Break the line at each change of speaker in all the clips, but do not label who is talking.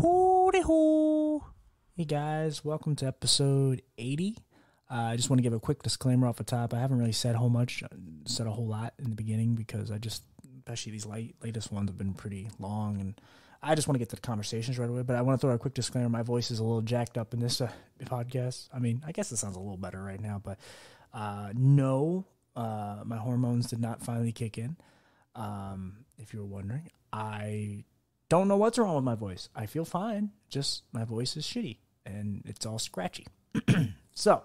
Hooty hoo! Hey guys, welcome to episode 80. Uh, I just want to give a quick disclaimer off the top. I haven't really said whole much, said a whole lot in the beginning because I just, especially these late, latest ones have been pretty long and I just want to get to the conversations right away. But I want to throw a quick disclaimer. My voice is a little jacked up in this uh, podcast. I mean, I guess it sounds a little better right now, but uh, no, uh, my hormones did not finally kick in. Um, if you were wondering, I don't know what's wrong with my voice. I feel fine. Just my voice is shitty and it's all scratchy. so,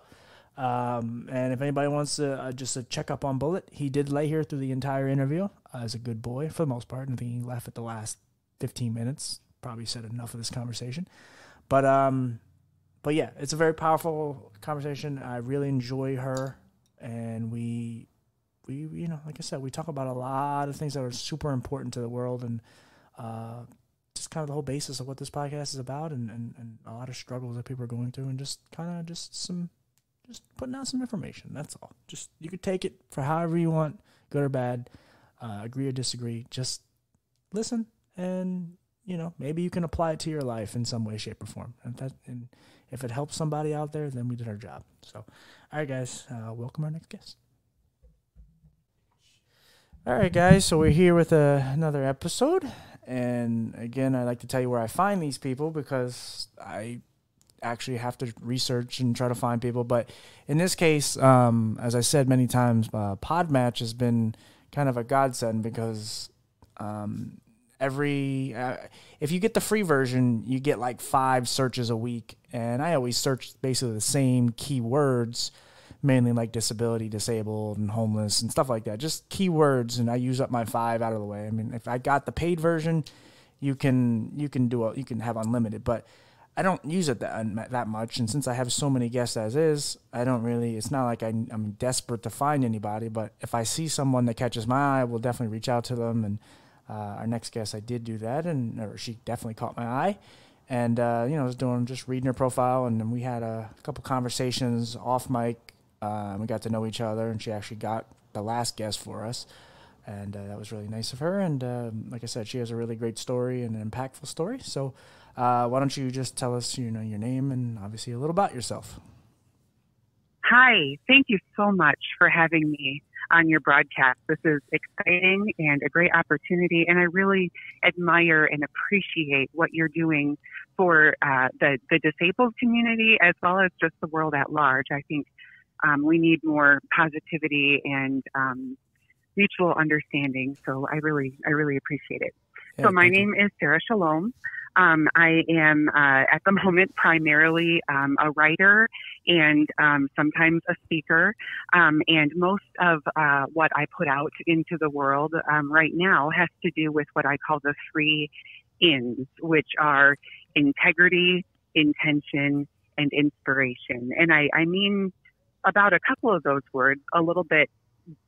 um, and if anybody wants to uh, just a check up on Bullet, he did lay here through the entire interview uh, as a good boy for the most part. I think he left at the last 15 minutes. Probably said enough of this conversation. But, um, but yeah, it's a very powerful conversation. I really enjoy her. And we, we, you know, like I said, we talk about a lot of things that are super important to the world and, just kind of the whole basis of what this podcast is about and, and, and a lot of struggles that people are going through and just kind of just some just putting out some information. That's all. Just you could take it for however you want good or bad uh, agree or disagree. Just listen and you know maybe you can apply it to your life in some way shape or form. And that and if it helps somebody out there then we did our job. So all right guys uh, welcome our next guest. All right guys so we're here with uh, another episode and again, I like to tell you where I find these people because I actually have to research and try to find people. But in this case, um, as I said many times, uh, Podmatch has been kind of a godsend because um, every uh, if you get the free version, you get like five searches a week, and I always search basically the same keywords mainly like disability, disabled, and homeless and stuff like that. Just keywords, and I use up my five out of the way. I mean, if I got the paid version, you can you can do a, you can have unlimited, but I don't use it that that much. And since I have so many guests as is, I don't really. It's not like I, am desperate to find anybody. But if I see someone that catches my eye, I will definitely reach out to them. And uh, our next guest, I did do that, and or she definitely caught my eye. And uh, you know, I was doing just reading her profile, and then we had a couple conversations off mic um, we got to know each other, and she actually got the last guest for us, and uh, that was really nice of her. And um, like I said, she has a really great story and an impactful story. So uh, why don't you just tell us, you know, your name and obviously a little about yourself?
Hi, thank you so much for having me on your broadcast. This is exciting and a great opportunity, and I really admire and appreciate what you're doing for uh, the the disabled community as well as just the world at large. I think um, we need more positivity and um, mutual understanding. So I really, I really appreciate it. Yeah, so my name you. is Sara Shalom. Um, I am uh, at the moment primarily um, a writer and um, sometimes a speaker. Um, and most of uh, what I put out into the world um, right now has to do with what I call the three ins, which are integrity, intention, and inspiration. And I, I mean about a couple of those words a little bit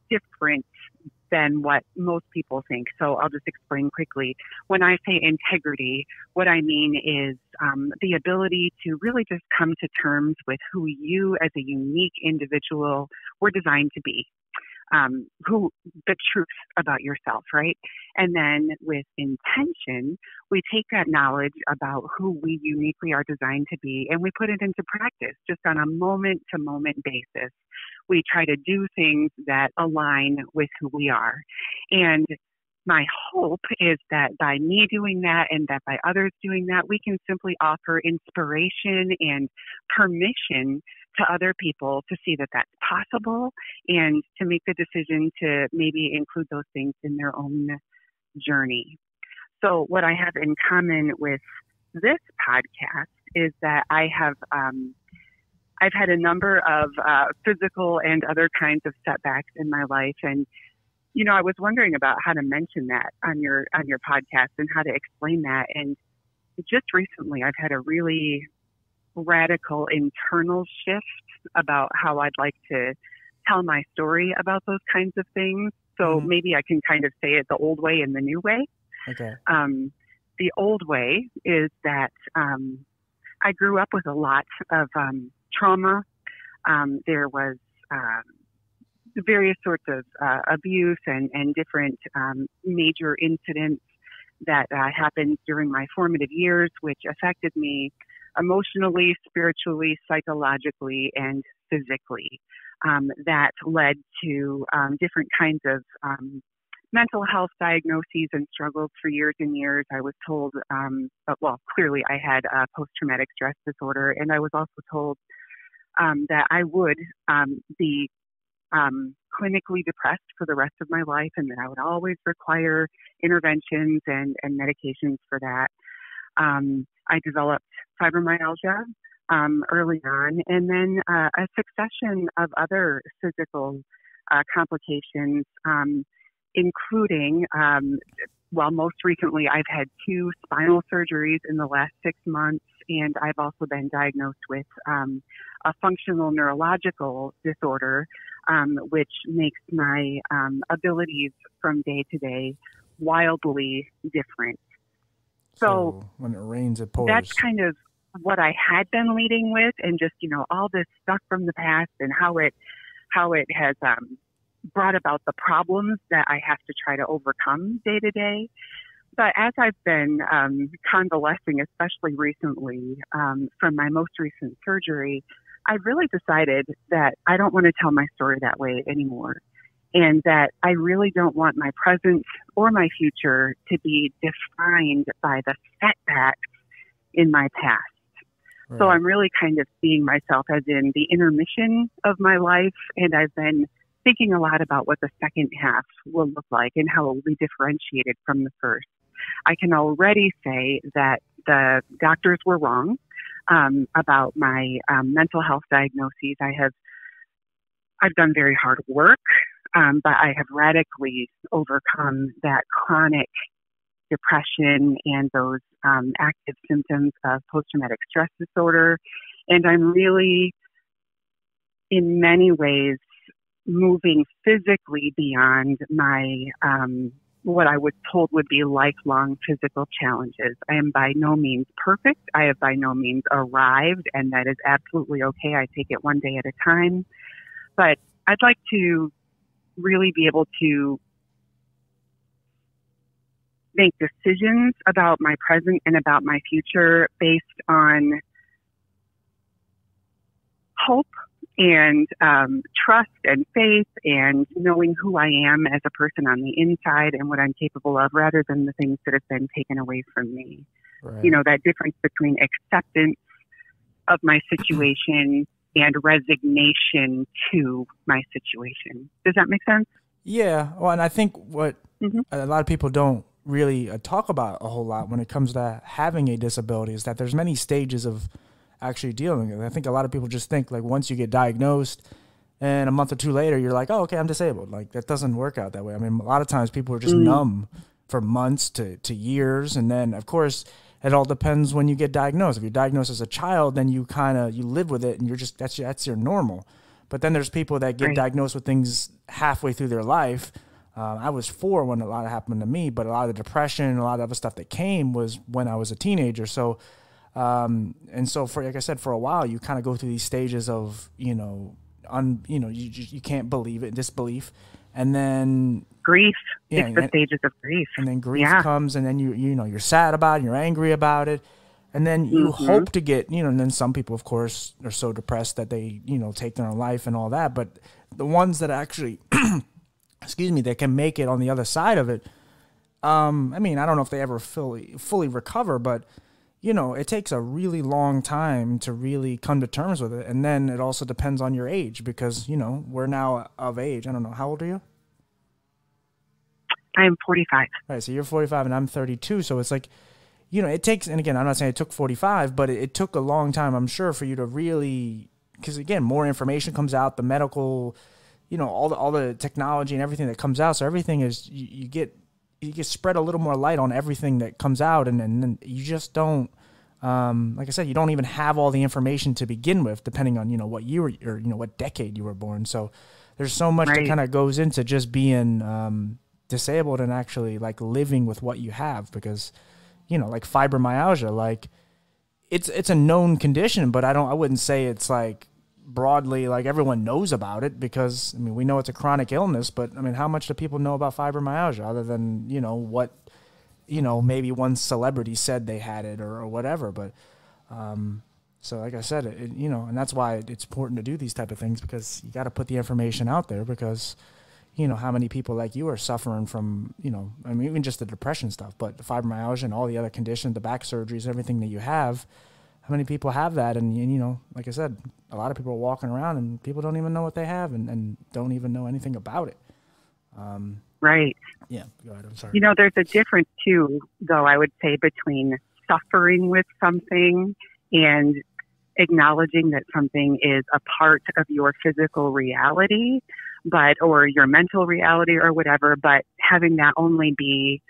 different than what most people think. So I'll just explain quickly. When I say integrity, what I mean is um, the ability to really just come to terms with who you as a unique individual were designed to be um, who the truth about yourself, right? And then with intention, we take that knowledge about who we uniquely are designed to be and we put it into practice just on a moment to moment basis. We try to do things that align with who we are. And my hope is that by me doing that and that by others doing that, we can simply offer inspiration and permission to other people to see that that's possible and to make the decision to maybe include those things in their own journey. So, what I have in common with this podcast is that I have um, I've had a number of uh, physical and other kinds of setbacks in my life, and you know, I was wondering about how to mention that on your on your podcast and how to explain that. And just recently, I've had a really radical internal shift about how I'd like to tell my story about those kinds of things. So mm-hmm. maybe I can kind of say it the old way and the new way.
Okay.
Um, the old way is that um, I grew up with a lot of um, trauma. Um, there was um, various sorts of uh, abuse and, and different um, major incidents that uh, happened during my formative years, which affected me emotionally, spiritually, psychologically, and physically. Um, that led to um, different kinds of um, mental health diagnoses and struggles for years and years. I was told, um, well, clearly I had a post traumatic stress disorder, and I was also told um, that I would um, be clinically depressed for the rest of my life and that I would always require interventions and, and medications for that. Um, I developed fibromyalgia um, early on, and then uh, a succession of other physical uh, complications, um, including, um, well, most recently, I've had two spinal surgeries in the last six months, and I've also been diagnosed with um, a functional neurological disorder, um, which makes my um, abilities from day to day wildly different. So,
So when it rains, it pours.
that's kind of what I had been leading with, and just you know all this stuff from the past and how it how it has um, brought about the problems that I have to try to overcome day to day. But as I've been um, convalescing, especially recently um, from my most recent surgery, I really decided that I don't want to tell my story that way anymore. And that I really don't want my present or my future to be defined by the setbacks in my past. So I'm really kind of seeing myself as in the intermission of my life, and I've been thinking a lot about what the second half will look like and how it will be differentiated from the first. I can already say that the doctors were wrong um, about my um, mental health diagnoses. I have I've done very hard work, um, but I have radically overcome that chronic depression and those um, active symptoms of post traumatic stress disorder. And I'm really, in many ways, moving physically beyond my um, what I was told would be lifelong physical challenges. I am by no means perfect. I have by no means arrived, and that is absolutely okay. I take it one day at a time. But I'd like to really be able to make decisions about my present and about my future based on hope and um, trust and faith and knowing who I am as a person on the inside and what I'm capable of rather than the things that have been taken away from me.
Right.
You know, that difference between acceptance of my situation and resignation to my situation. Does that make sense?
Yeah, well, and I think what
Mhm.
a lot of people don't really uh, talk about a whole lot when it comes to having a disability is that there's many stages of actually dealing with it. I think a lot of people just think like once you get diagnosed and a month or two later you're like, oh, okay, I'm disabled. Like that doesn't work out that way. I mean, a lot of times people are just numb for months to, to years. And then, of course, it all depends when you get diagnosed. If you're diagnosed as a child, then you kind of you live with it and you're just that's your, that's your normal. But then there's people that get
Right.
diagnosed with things halfway through their life. Um, I was four when a lot happened to me, but a lot of the depression and a lot of other stuff that came was when I was a teenager. So, um, and so for like I said, for a while, you kind of go through these stages of you know, un, you know, you you you can't believe it, disbelief, and then
Grief.
Yeah,
it's the
and-
stages of grief.
and then grief
Yeah.
comes and then you you know you're sad about it you're angry about it and then you
Mhm.
hope to get you know and then some people of course are so depressed that they you know take their own life and all that but the ones that actually excuse me that can make it on the other side of it um i mean i don't know if they ever fully fully recover but you know it takes a really long time to really come to terms with it and then it also depends on your age because you know we're now of age i don't know how old are you
I am 45.
Right. So you're 45 and I'm 32. So it's like, you know, it takes, and again, I'm not saying it took 45, but it, it took a long time, I'm sure, for you to really, because again, more information comes out, the medical, you know, all the, all the technology and everything that comes out. So everything is, you, you get, you get spread a little more light on everything that comes out. And, and then you just don't, um, like I said, you don't even have all the information to begin with, depending on, you know, what year or, you know, what decade you were born. So there's so much that kind of goes into just being, um, disabled and actually like living with what you have because you know like fibromyalgia like it's it's a known condition but i don't i wouldn't say it's like broadly like everyone knows about it because i mean we know it's a chronic illness but i mean how much do people know about fibromyalgia other than you know what you know, maybe one celebrity said they had it or, or whatever. But um, so, like I said, it, you know, and that's why it's important to do these type of things because you got to put the information out there because you know how many people like you are suffering from you know I mean even just the depression stuff, but the fibromyalgia and all the other conditions, the back surgeries, everything that you have. How many people have that? And, and you know, like I said, a lot of people are walking around and people don't even know what they have and, and don't even know anything about it. Um,
right.
Yeah. Go ahead. I'm sorry.
You know, there's a difference too, though I would say between suffering with something and acknowledging that something is a part of your physical reality, but, or your mental reality or whatever, but having that only be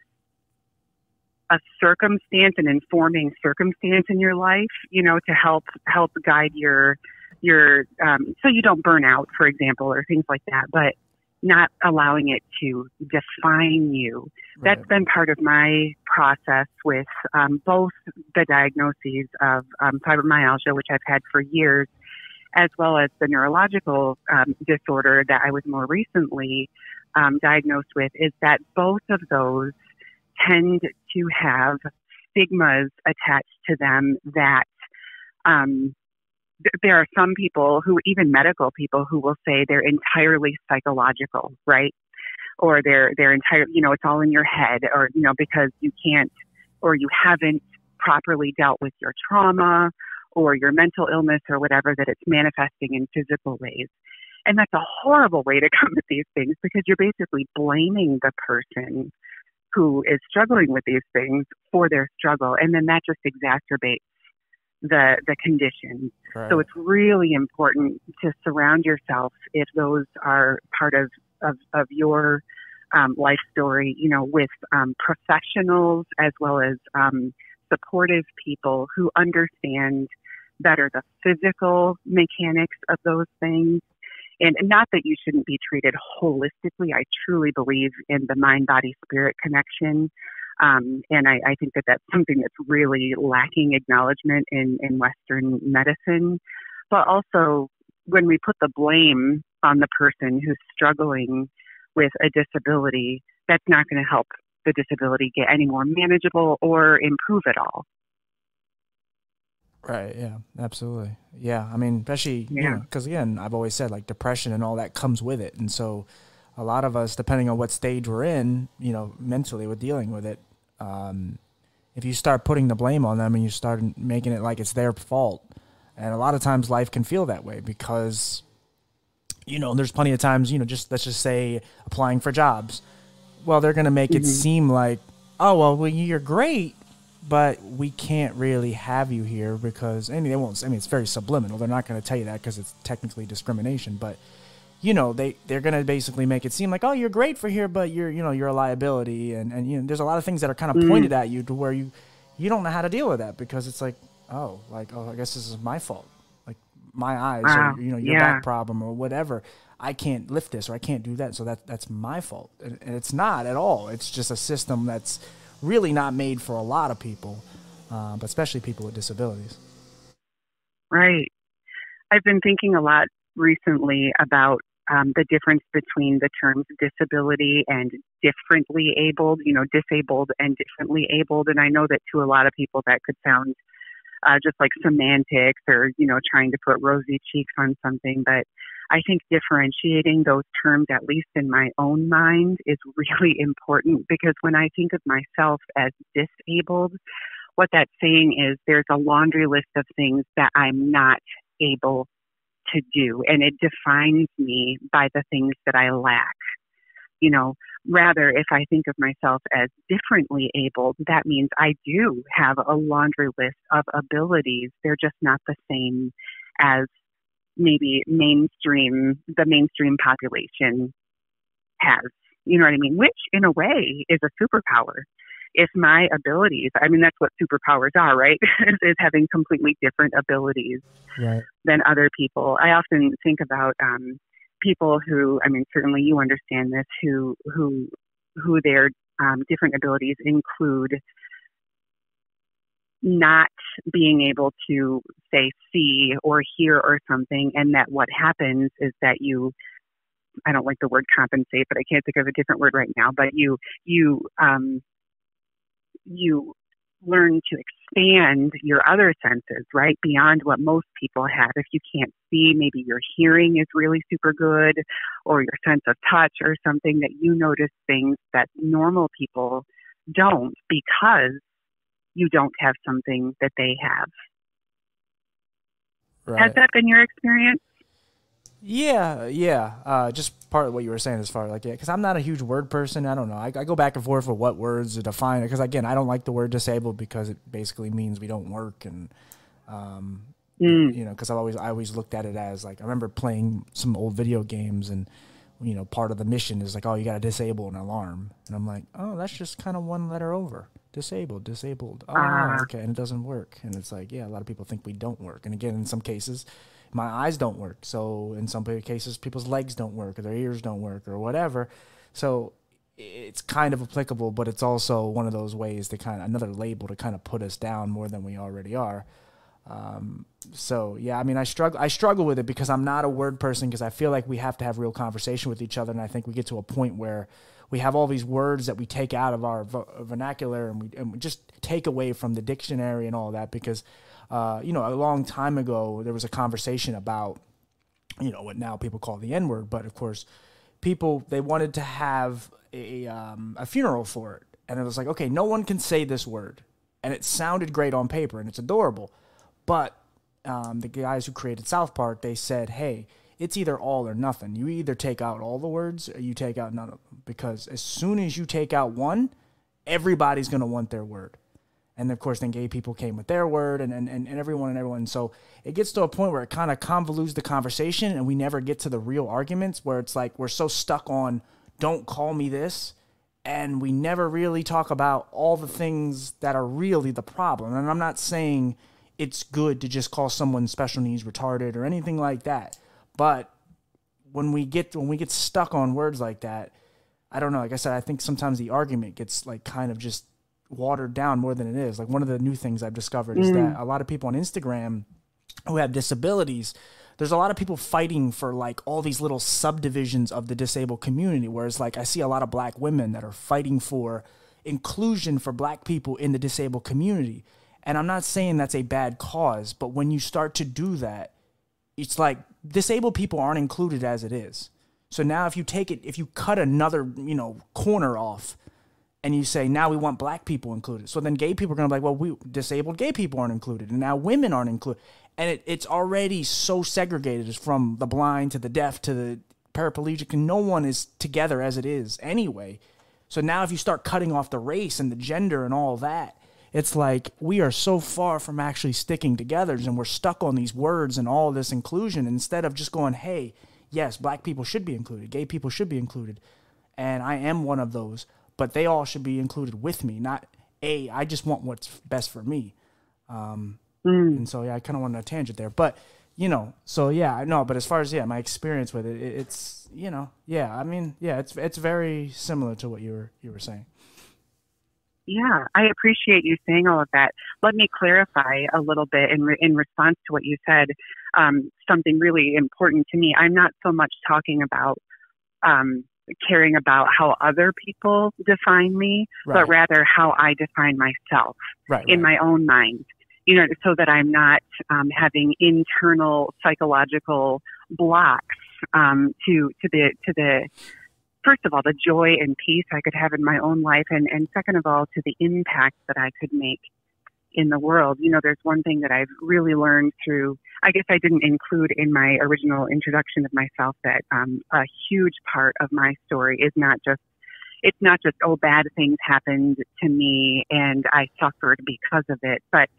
a circumstance, an informing circumstance in your life, you know, to help, help guide your, your, um, so you don't burn out, for example, or things like that, but not allowing it to define you. Right. That's been part of my process with um, both the diagnoses of um, fibromyalgia, which I've had for years, as well as the neurological um, disorder that I was more recently um, diagnosed with, is that both of those tend to have stigmas attached to them that um, there are some people who, even medical people, who will say they're entirely psychological, right? Or they're they're entire, you know, it's all in your head, or you know, because you can't or you haven't properly dealt with your trauma or your mental illness or whatever that it's manifesting in physical ways. And that's a horrible way to come at these things because you're basically blaming the person who is struggling with these things for their struggle, and then that just exacerbates the the condition. Right. So it's really important to surround yourself if those are part of of, of your um, life story. You know, with um, professionals as well as um, supportive people who understand better the physical mechanics of those things. And not that you shouldn't be treated holistically. I truly believe in the mind body spirit connection. Um, and I, I think that that's something that's really lacking acknowledgement in, in Western medicine. But also, when we put the blame on the person who's struggling with a disability, that's not going to help the disability get any more manageable or improve at all.
Right. Yeah. Absolutely. Yeah. I mean, especially, yeah. you know, because again, I've always said like depression and all that comes with it. And so, a lot of us, depending on what stage we're in, you know, mentally we're dealing with it. Um, if you start putting the blame on them and you start making it like it's their fault, and a lot of times life can feel that way because, you know, there's plenty of times, you know, just let's just say applying for jobs. Well, they're going to make mm-hmm. it seem like, oh, well, well, you're great, but we can't really have you here because, I mean, they won't, I mean, it's very subliminal. They're not going to tell you that because it's technically discrimination, but you know they they're gonna basically make it seem like oh you're great for here but you're you know you're a liability and and you know there's a lot of things that are kind of mm. pointed at you to where you you don't know how to deal with that because it's like oh like oh I guess this is my fault like my eyes wow. or you know your yeah. back problem or whatever I can't lift this or I can't do that so that that's my fault and, and it's not at all it's just a system that's really not made for a lot of people uh, but especially people with disabilities
right I've been thinking a lot recently about um, the difference between the terms disability and differently abled, you know, disabled and differently abled. And I know that to a lot of people that could sound uh, just like semantics or, you know, trying to put rosy cheeks on something. But I think differentiating those terms, at least in my own mind, is really important because when I think of myself as disabled, what that's saying is there's a laundry list of things that I'm not able to do and it defines me by the things that I lack. You know, rather if I think of myself as differently abled, that means I do have a laundry list of abilities. They're just not the same as maybe mainstream, the mainstream population has. You know what I mean? Which in a way is a superpower if my abilities, I mean, that's what superpowers are, right? is, is, having completely different abilities right. than other people. I often think about um, people who, I mean, certainly you understand this, who who who their um, different abilities include not being able to say see or hear or something, and that what happens is that you I don't like the word compensate, but I can't think of a different word right now. But you you um, you learn to expand your other senses, right? Beyond what most people have. If you can't see, maybe your hearing is really super good or your sense of touch or something that you notice things that normal people don't because you don't have something that they have. Right. Has that been your experience?
Yeah, yeah. Uh, just part of what you were saying as far like, yeah, because I'm not a huge word person. I don't know. I, I go back and forth for what words to define it. Because again, I don't like the word disabled because it basically means we don't work, and um, mm. you know, because I always I always looked at it as like I remember playing some old video games and you know part of the mission is like oh you got to disable an alarm, and I'm like oh that's just kind of one letter over disabled, disabled. Oh, uh. okay, and it doesn't work, and it's like yeah, a lot of people think we don't work, and again in some cases my eyes don't work. So in some cases, people's legs don't work or their ears don't work or whatever. So it's kind of applicable, but it's also one of those ways to kind of another label to kind of put us down more than we already are. Um, so yeah, I mean, I struggle. I struggle with it because I'm not a word person because I feel like we have to have real conversation with each other, and I think we get to a point where we have all these words that we take out of our vernacular and we, and we just take away from the dictionary and all that because uh, you know, a long time ago, there was a conversation about, you know, what now people call the N word, but of course, people they wanted to have a um, a funeral for it, and it was like, okay, no one can say this word, and it sounded great on paper and it's adorable, but um, the guys who created South Park they said, hey. It's either all or nothing. You either take out all the words or you take out none of. Because as soon as you take out one, everybody's going to want their word. And of course then gay people came with their word and, and, and everyone and everyone. So it gets to a point where it kind of convolutes the conversation and we never get to the real arguments where it's like we're so stuck on don't call me this and we never really talk about all the things that are really the problem. And i'm not saying it's good to just call someone special needs retarded or anything like that but when we get when we get stuck on words like that i don't know like i said i think sometimes the argument gets like kind of just watered down more than it is. Like one of the new things I've discovered is that mm. a lot of people on Instagram who have disabilities, there's a lot of people fighting for like all these little subdivisions of the disabled community. Whereas like I see a lot of black women that are fighting for inclusion for black people in the disabled community. And I'm not saying that's a bad cause, but when you start to do that, it's like disabled people aren't included as it is. So now if you take it, if you cut another, you know, corner off, and you say now we want black people included. So then gay people are going to be like, well, we disabled gay people aren't included, and now women aren't included, and it, it's already so segregated from the blind to the deaf to the paraplegic, and no one is together as it is anyway. So now if you start cutting off the race and the gender and all that, it's like we are so far from actually sticking together, and we're stuck on these words and all this inclusion instead of just going, hey, yes, black people should be included, gay people should be included, and I am one of those but they all should be included with me. Not a. I just want what's best for me. Um, mm. And so yeah, I kind of went on a tangent there, but you know, so yeah, I know. But as far as yeah, my experience with it, it, it's you know, yeah, I mean, yeah, it's it's very similar to what you were you were saying.
Yeah, I appreciate you saying all of that. Let me clarify a little bit in re- in response to what you said. Um, something really important to me. I'm not so much talking about um, caring about how other people define me, right. but rather how I define myself right, in right. my own mind. You know, so that I'm not um, having internal psychological blocks um, to to the to the first of all the joy and peace I could have in my own life, and and second of all to the impact that I could make in the world. You know, there's one thing that I've really learned through, I guess I didn't include in my original introduction of myself that um, a huge part of my story is not just, it's not just, oh, bad things happened to me and I suffered because of it, but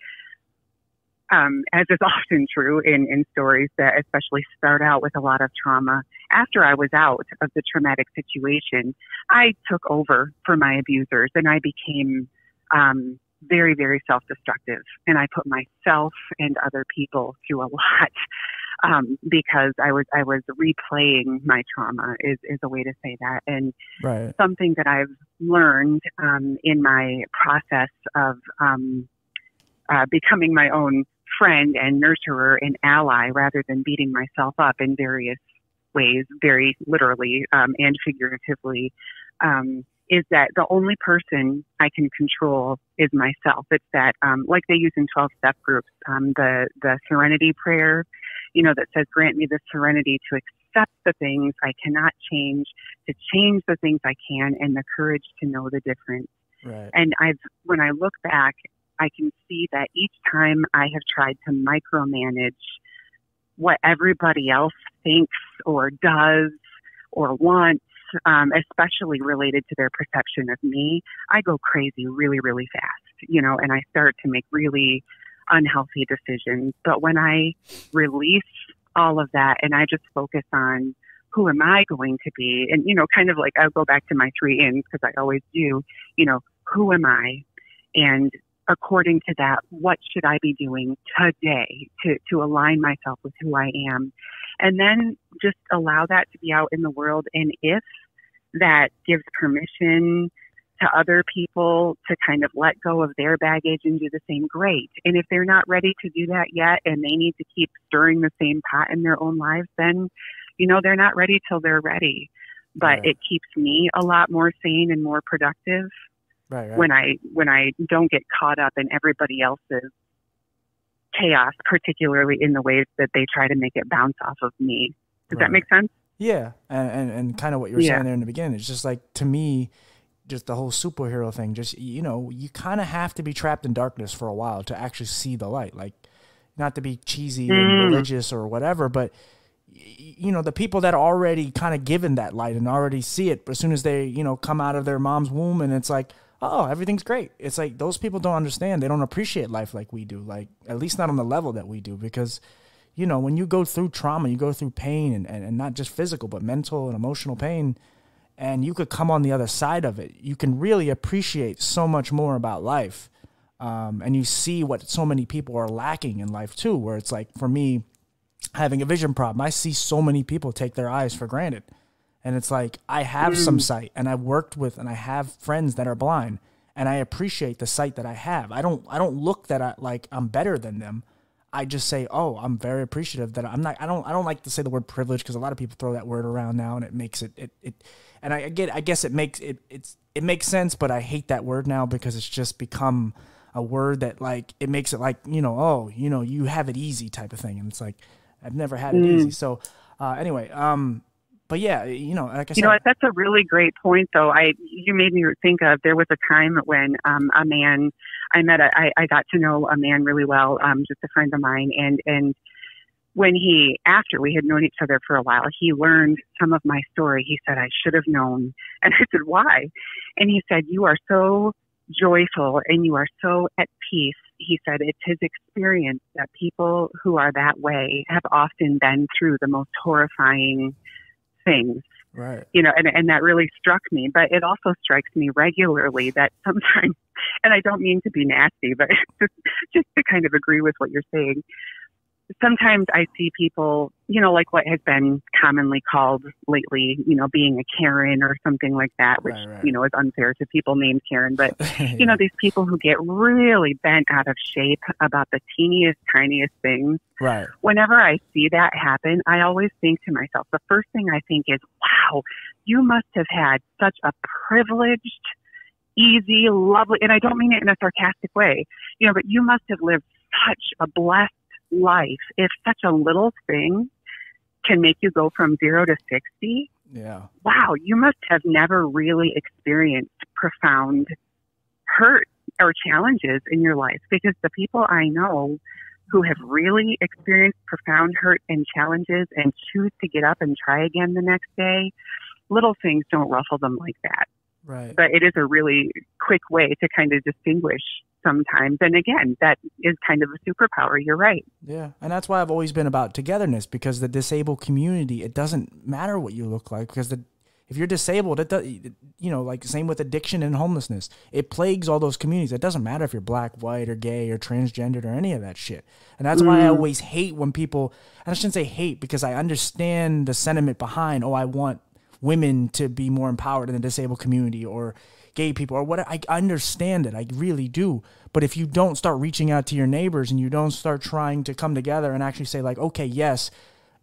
um, as is often true in, in stories that especially start out with a lot of trauma, after I was out of the traumatic situation, I took over for my abusers and I became um, very, very self destructive. And I put myself and other people through a lot. Um, because I was I was replaying my trauma is, is a way to say that, and right. something that I've learned um, in my process of um, uh, becoming my own friend and nurturer and ally, rather than beating myself up in various ways, very literally um, and figuratively, um, is that the only person I can control is myself. It's that, um, like they use in 12 step groups, um, the, the serenity prayer, you know, that says, grant me the serenity to accept the things I cannot change, to change the things I can, and the courage to know the difference.
Right.
And I've, when I look back, I can see that each time I have tried to micromanage what everybody else thinks or does or wants, um, especially related to their perception of me, I go crazy really, really fast, you know, and I start to make really unhealthy decisions. But when I release all of that and I just focus on who am I going to be, and, you know, kind of like I'll go back to my three ins because I always do, you know, who am I? And according to that, what should I be doing today to, to align myself with who I am? And then just allow that to be out in the world. And if that gives permission to other people to kind of let go of their baggage and do the same, great. And if they're not ready to do that yet and they need to keep stirring the same pot in their own lives, then, you know, they're not ready till they're ready. But it keeps me a lot more sane and more productive
right, right.
when I when I don't get caught up in everybody else's chaos, particularly in the ways that they try to make it bounce off of me. Does
Right.
that make sense?
Yeah, and and, and kind of what you were
Yeah.
saying there in the beginning. It's just like to me, just the whole superhero thing. Just you know, you kind of have to be trapped in darkness for a while to actually see the light. Like, not to be cheesy and
Mm.
religious or whatever, but you know, the people that are already kind of given that light and already see it, as soon as they you know come out of their mom's womb and it's like. Oh, everything's great. It's like those people don't understand. They don't appreciate life like we do. Like at least not on the level that we do because you know, when you go through trauma, you go through pain and, and, and not just physical, but mental and emotional pain, and you could come on the other side of it, you can really appreciate so much more about life. Um, and you see what so many people are lacking in life too, where it's like for me, having a vision problem, I see so many people take their eyes for granted. And it's like I have some sight and I've worked with and I have friends that are blind and I appreciate the sight that I have. I don't I don't look that I like I'm better than them. I just say, "Oh, I'm very appreciative that I'm not I don't I don't like to say the word privilege because a lot of people throw that word around now and it makes it it, it and I get I guess it makes it it's it makes sense, but I hate that word now because it's just become a word that like it makes it like, you know, oh, you know, you have it easy type of thing and it's like I've never had it easy. So, uh anyway, um but yeah, you know, like I said,
You know what? That's a really great point, though. I you made me think of there was a time when um, a man I met. A, I, I got to know a man really well, um, just a friend of mine, and and when he after we had known each other for a while, he learned some of my story. He said I should have known, and I said why, and he said you are so joyful and you are so at peace. He said it's his experience that people who are that way have often been through the most horrifying things
right.
you know, and, and that really struck me. But it also strikes me regularly that sometimes, and I don't mean to be nasty, but just, just to kind of agree with what you're saying, sometimes I see people, you know, like what has been commonly called lately, you know, being a Karen or something like that, which,
Right, right.
you know, is unfair to people named Karen. But, you know, these people who get really bent out of shape about the teeniest, tiniest things
right.
whenever I see that happen, I always think to myself, the first thing I think is, wow, you must have had such a privileged, easy, lovely, and I don't mean it in a sarcastic way, you know, but you must have lived such a blessed life if such a little thing can make you go from zero to 60.
Yeah.
Wow, you must have never really experienced profound hurt or challenges in your life because the people I know who have really experienced profound hurt and challenges and choose to get up and try again the next day, little things don't ruffle them like that.
Right.
But it is a really quick way to kind of distinguish sometimes. And again, that is kind of a superpower. You're right.
Yeah, and that's why I've always been about togetherness because the disabled community, it doesn't matter what you look like because the if you're disabled, it does, you know, like same with addiction and homelessness. It plagues all those communities. It doesn't matter if you're black, white, or gay, or transgendered, or any of that shit. And that's why I mm-hmm. always hate when people. And I shouldn't say hate because I understand the sentiment behind. Oh, I want women to be more empowered in the disabled community, or gay people, or what. I understand it. I really do. But if you don't start reaching out to your neighbors and you don't start trying to come together and actually say like, okay, yes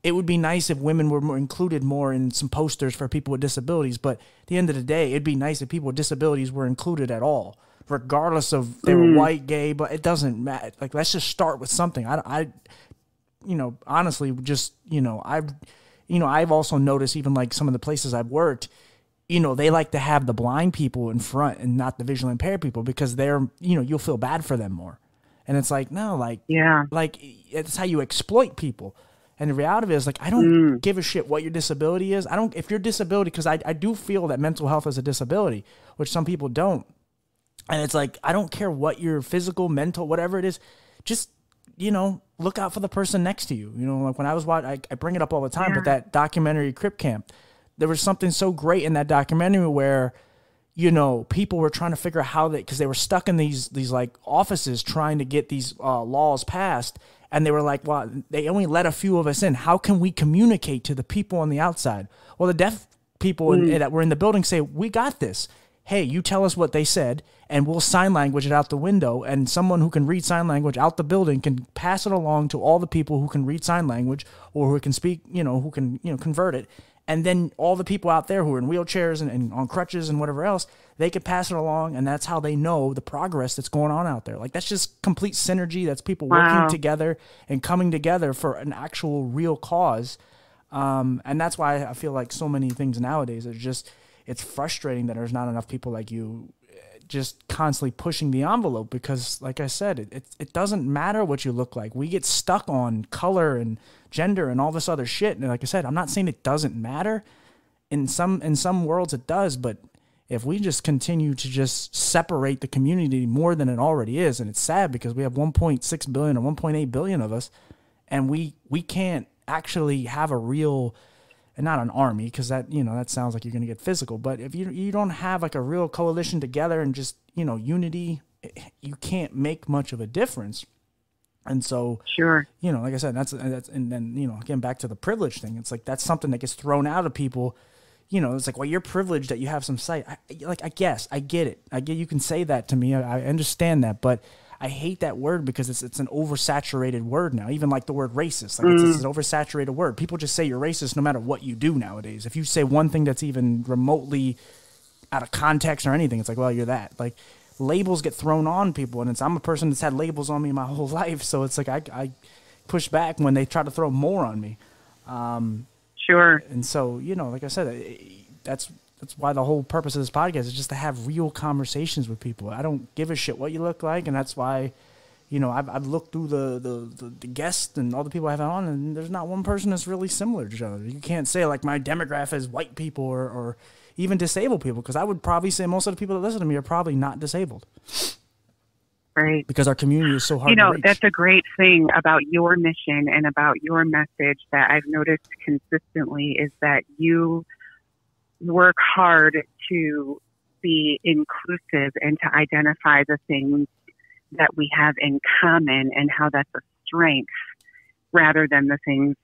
it would be nice if women were more included more in some posters for people with disabilities. But at the end of the day, it'd be nice if people with disabilities were included at all, regardless of they were mm. white, gay. But it doesn't matter. Like let's just start with something. I, I, you know, honestly, just you know, I've, you know, I've also noticed even like some of the places I've worked you know, they like to have the blind people in front and not the visually impaired people because they're, you know, you'll feel bad for them more. And it's like, no, like,
Yeah.
like it's how you exploit people. And the reality of it is, like, I don't mm. give a shit what your disability is. I don't, if your disability, because I, I do feel that mental health is a disability, which some people don't. And it's like, I don't care what your physical, mental, whatever it is, just, you know, look out for the person next to you. You know, like when I was watching, I, I bring it up all the time, but that documentary Crip Camp, there was something so great in that documentary where, you know, people were trying to figure out how they, because they were stuck in these, these like offices trying to get these uh, laws passed. And they were like, well, they only let a few of us in. How can we communicate to the people on the outside? Well, the deaf people in, that were in the building say, we got this. Hey, you tell us what they said, and we'll sign language it out the window. And someone who can read sign language out the building can pass it along to all the people who can read sign language or who can speak, you know, who can, you know, convert it. And then all the people out there who are in wheelchairs and, and on crutches and whatever else, they could pass it along, and that's how they know the progress that's going on out there. Like that's just complete synergy. That's people
Wow.
working together and coming together for an actual real cause. Um, and that's why I feel like so many things nowadays are just it's frustrating that there's not enough people like you just constantly pushing the envelope because like I said, it, it it doesn't matter what you look like. We get stuck on color and gender and all this other shit. And like I said, I'm not saying it doesn't matter. In some in some worlds it does, but if we just continue to just separate the community more than it already is, and it's sad because we have 1.6 billion or 1.8 billion of us, and we we can't actually have a real and not an army because that you know that sounds like you're going to get physical but if you you don't have like a real coalition together and just you know unity eh, you can't make much of a difference. And so
Sure.
you know like i said that's that's and then you know again back to the privilege thing it's like that's something that gets thrown out of people. You know it's like well you're privileged that you have some sight. I, like i guess i get it. I get you can say that to me i, I understand that but I hate that word because it's it's an oversaturated word now. Even like the word racist, like it's, it's an oversaturated word. People just say you're racist no matter what you do nowadays. If you say one thing that's even remotely out of context or anything, it's like, well, you're that. Like labels get thrown on people, and it's I'm a person that's had labels on me my whole life, so it's like I I push back when they try to throw more on me.
Um, Sure.
And so, you know, like I said, that's that's why the whole purpose of this podcast is just to have real conversations with people. I don't give a shit what you look like, and that's why, you know, I've, I've looked through the, the, the, the guests and all the people I've had on, and there's not one person that's really similar to each other. You can't say like my demographic is white people or, or even disabled people, because I would probably say most of the people that listen to me are probably not disabled
Right.
because our community is so hard
you know that's a great thing about your mission and about your message that i've noticed consistently is that you work hard to be inclusive and to identify the things that we have in common and how that's a strength rather than the things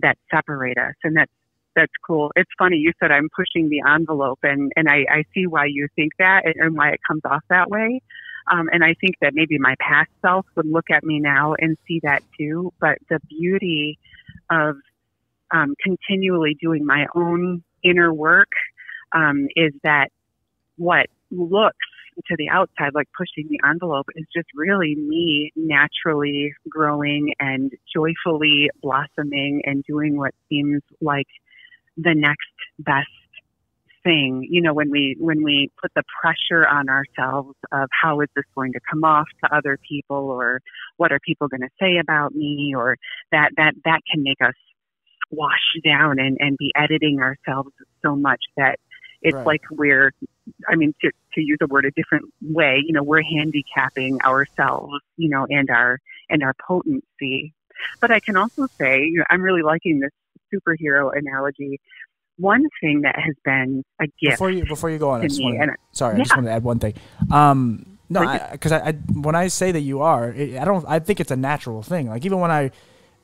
that separate us. And that's that's cool. It's funny you said i'm pushing the envelope and and i, I see why you think that and, and why it comes off that way. Um, and I think that maybe my past self would look at me now and see that too. But the beauty of um, continually doing my own inner work um, is that what looks to the outside like pushing the envelope is just really me naturally growing and joyfully blossoming and doing what seems like the next best thing. You know when we when we put the pressure on ourselves of how is this going to come off to other people or what are people going to say about me or that that that can make us wash down and and be editing ourselves so much that it's
Right.
like we're i mean to to use a word a different way you know we're handicapping ourselves you know and our and our potency but i can also say you know, i'm really liking this superhero analogy one thing that has been a gift
before you before you go on, I just
me,
wanted,
and-
sorry, I just
yeah.
wanted to add one thing. Um, no, because I, I, when I say that you are, it, I don't. I think it's a natural thing. Like even when I,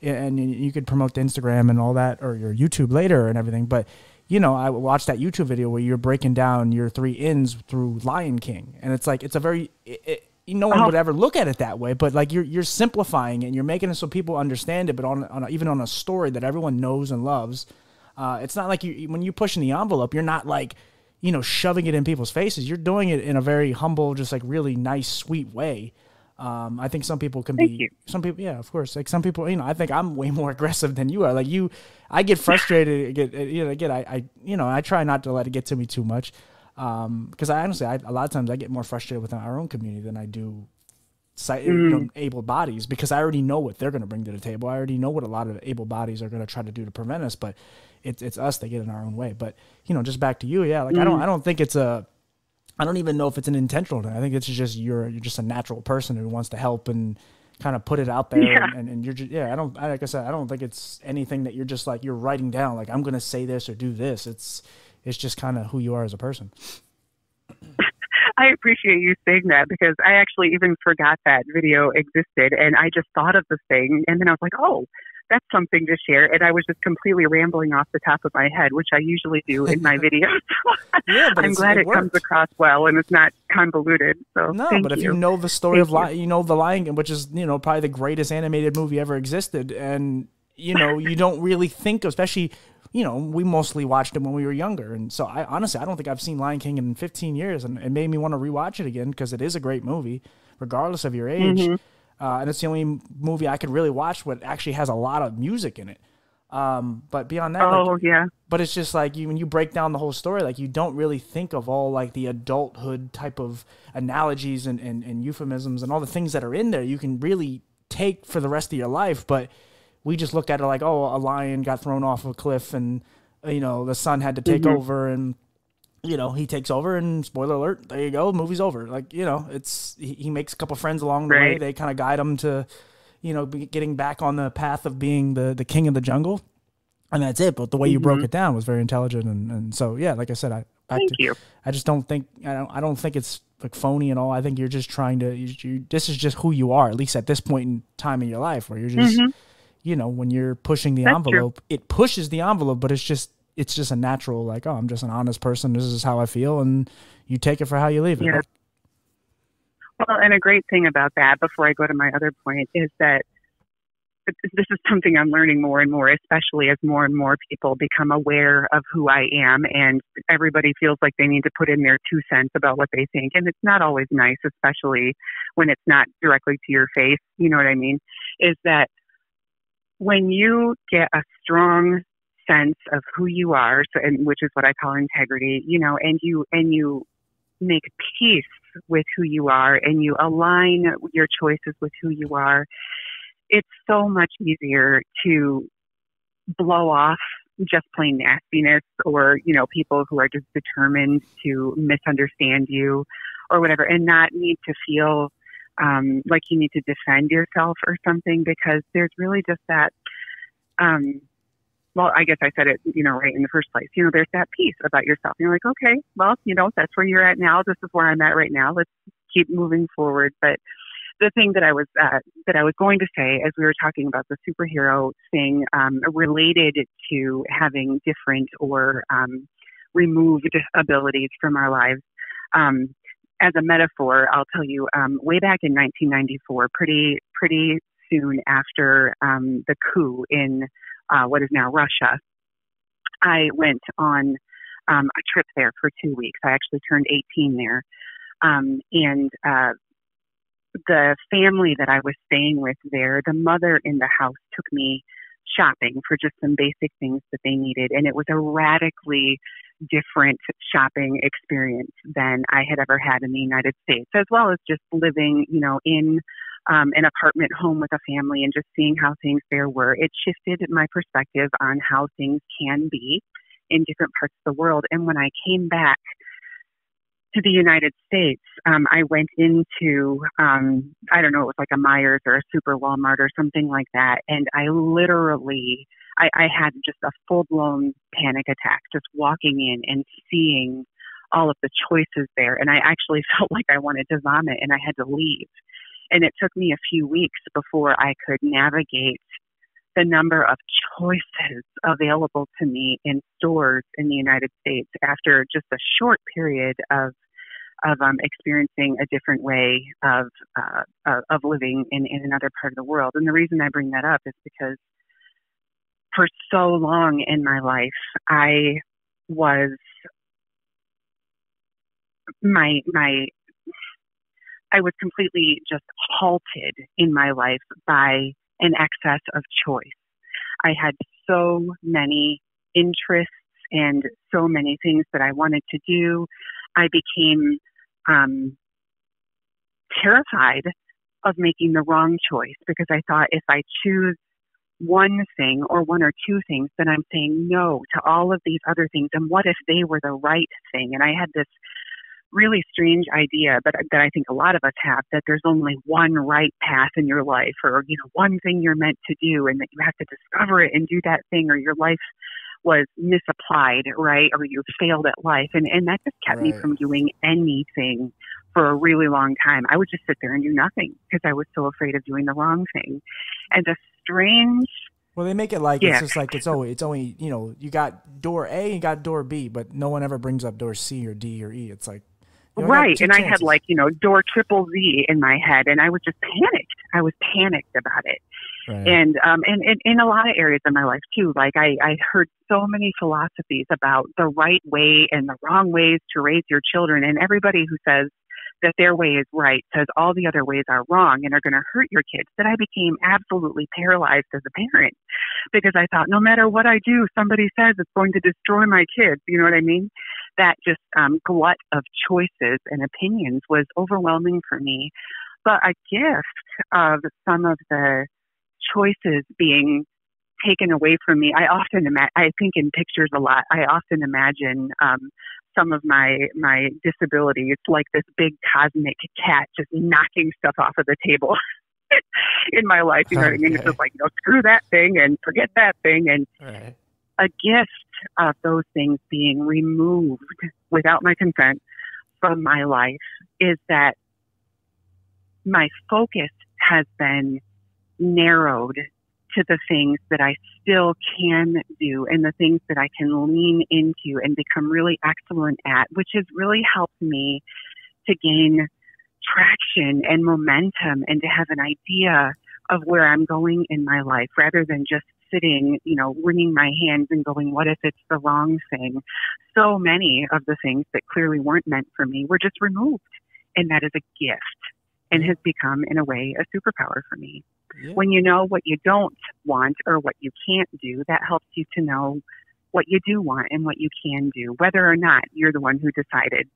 and you could promote the Instagram and all that, or your YouTube later and everything. But you know, I watched that YouTube video where you're breaking down your three ins through Lion King, and it's like it's a very. It, it, no one would ever look at it that way. But like you're you're simplifying it, and you're making it so people understand it, but on, on a, even on a story that everyone knows and loves. Uh, it's not like you when you're pushing the envelope, you're not like you know shoving it in people's faces. You're doing it in a very humble, just like really nice, sweet way. Um, I think some people can
Thank
be
you.
some people, yeah, of course. Like some people, you know, I think I'm way more aggressive than you are. Like you, I get frustrated. get you know, again, I, I, you know, I try not to let it get to me too much, because um, I honestly, I, a lot of times I get more frustrated within our own community than I do, sight, mm. you know, mm. able bodies, because I already know what they're going to bring to the table. I already know what a lot of able bodies are going to try to do to prevent us, but it's it's us that get in our own way. But you know, just back to you, yeah, like mm. I don't, mm. I don't think it's a I don't even know if it's an intentional thing. I think it's just you're you're just a natural person who wants to help and kind of put it out there yeah. and, and, you're just yeah i don't like i said i don't think it's anything that you're just like you're writing down like i'm gonna say this or do this it's it's just kind of who you are as a person
i appreciate you saying that because i actually even forgot that video existed and i just thought of the thing and then i was like oh that's something to share. And I was just completely rambling off the top of my head, which I usually do in my videos.
yeah, but
I'm glad it, it comes across well and it's not convoluted. So
no, but
you.
if you know the story thank of Lion, you. know the Lion, King, which is you know probably the greatest animated movie ever existed, and you know you don't really think, especially you know, we mostly watched it when we were younger. And so I honestly, I don't think I've seen Lion King in 15 years and it made me want to rewatch it again because it is a great movie, regardless of your age. Mm-hmm. Uh, and it's the only movie I could really watch what actually has a lot of music in it. Um, but beyond that,
oh
like,
yeah.
But it's just like you when you break down the whole story, like you don't really think of all like the adulthood type of analogies and, and, and euphemisms and all the things that are in there. You can really take for the rest of your life, but we just look at it like, oh, a lion got thrown off a cliff and you know the son had to take mm-hmm. over and you know, he takes over and spoiler alert, there you go, movie's over. Like, you know, it's he, he makes a couple friends along the right. way. They kind of guide him to, you know, getting back on the path of being the the king of the jungle. And that's it. But the way you mm-hmm. broke it down was very intelligent and, and so yeah, like I said, I
Thank
to,
you.
I just don't think I don't I don't think it's like phony and all. I think you're just trying to you, you, this is just who you are, at least at this point in time in your life where you're just mm-hmm. you know, when you're pushing the that's envelope, true. it pushes the envelope, but it's just it's just a natural like oh i'm just an honest person. This is how i feel and you take it for how you leave it.
Yeah. well and a great thing about that before i go to my other point is that this is something i'm learning more and more especially as more and more people become aware of who i am and everybody feels like they need to put in their two cents about what they think. And it's not always nice especially when it's not directly to your face you know what i mean? Is that when you get a strong sense of who you are, so, and which is what I call integrity, you know, and you, and you make peace with who you are and you align your choices with who you are, it's so much easier to blow off just plain nastiness or, you know, people who are just determined to misunderstand you or whatever and not need to feel um, like you need to defend yourself or something because there's really just that um, well, I guess I said it, you know, right in the first place. You know, there's that piece about yourself. You're like, okay, well, you know, that's where you're at now. This is where I'm at right now. Let's keep moving forward. But the thing that I was uh, that I was going to say as we were talking about the superhero thing um, related to having different or um, removed abilities from our lives. Um, as a metaphor, I'll tell you, um, way back in 1994, pretty pretty soon after um, the coup in uh, what is now Russia, I went on um, a trip there for two weeks. I actually turned 18 there. Um, and uh, the family that I was staying with there, the mother in the house took me shopping for just some basic things that they needed. And it was a radically different shopping experience than I had ever had in the United States, as well as just living, you know, in um, an apartment home with a family and just seeing how things there were. It shifted my perspective on how things can be in different parts of the world. And when I came back to the United States, um, I went into, um, I don't know, it was like a Meijers or a Super Walmart or something like that. And I literally, I, I had just a full blown panic attack just walking in and seeing all of the choices there. And I actually felt like I wanted to vomit and I had to leave. And it took me a few weeks before I could navigate the number of choices available to me in stores in the United States after just a short period of of um, experiencing a different way of uh, of living in, in another part of the world. And the reason I bring that up is because for so long in my life, I was my my I was completely just halted in my life by an excess of choice. I had so many interests and so many things that I wanted to do. I became um, terrified of making the wrong choice because I thought if I choose one thing or one or two things, then I'm saying no to all of these other things. And what if they were the right thing? And I had this really strange idea, but that I think a lot of us have that there's only one right path in your life or, you know, one thing you're meant to do and that you have to discover it and do that thing or your life was misapplied, right? Or you failed at life. And, and that just kept right. me from doing anything for a really long time. I would just sit there and do nothing because I was so afraid of doing the wrong thing. And the strange
well, they make it like yeah. it's just like it's only it's only you know you got door A and you got door B, but no one ever brings up door C or D or E. It's like
right, and chances. I had like you know door triple Z in my head, and I was just panicked. I was panicked about it, right. and um and, and in a lot of areas of my life too. Like I I heard so many philosophies about the right way and the wrong ways to raise your children, and everybody who says that their way is right says all the other ways are wrong and are going to hurt your kids that I became absolutely paralyzed as a parent because I thought no matter what I do, somebody says it's going to destroy my kids. You know what I mean? That just um, glut of choices and opinions was overwhelming for me. But a gift of some of the choices being taken away from me. I often imagine, I think in pictures a lot. I often imagine um, some of my my disabilities, like this big cosmic cat just knocking stuff off of the table in my life. You know okay. what I mean? It's just like, you know, screw that thing and forget that thing. And right. a gift of those things being removed without my consent from my life is that my focus has been narrowed to the things that I still can do and the things that I can lean into and become really excellent at, which has really helped me to gain traction and momentum and to have an idea of where I'm going in my life rather than just sitting, you know, wringing my hands and going, what if it's the wrong thing? So many of the things that clearly weren't meant for me were just removed. And that is a gift and has become, in a way, a superpower for me. Yeah. When you know what you don't want or what you can't do, that helps you to know what you do want and what you can do, whether or not you're the one who decided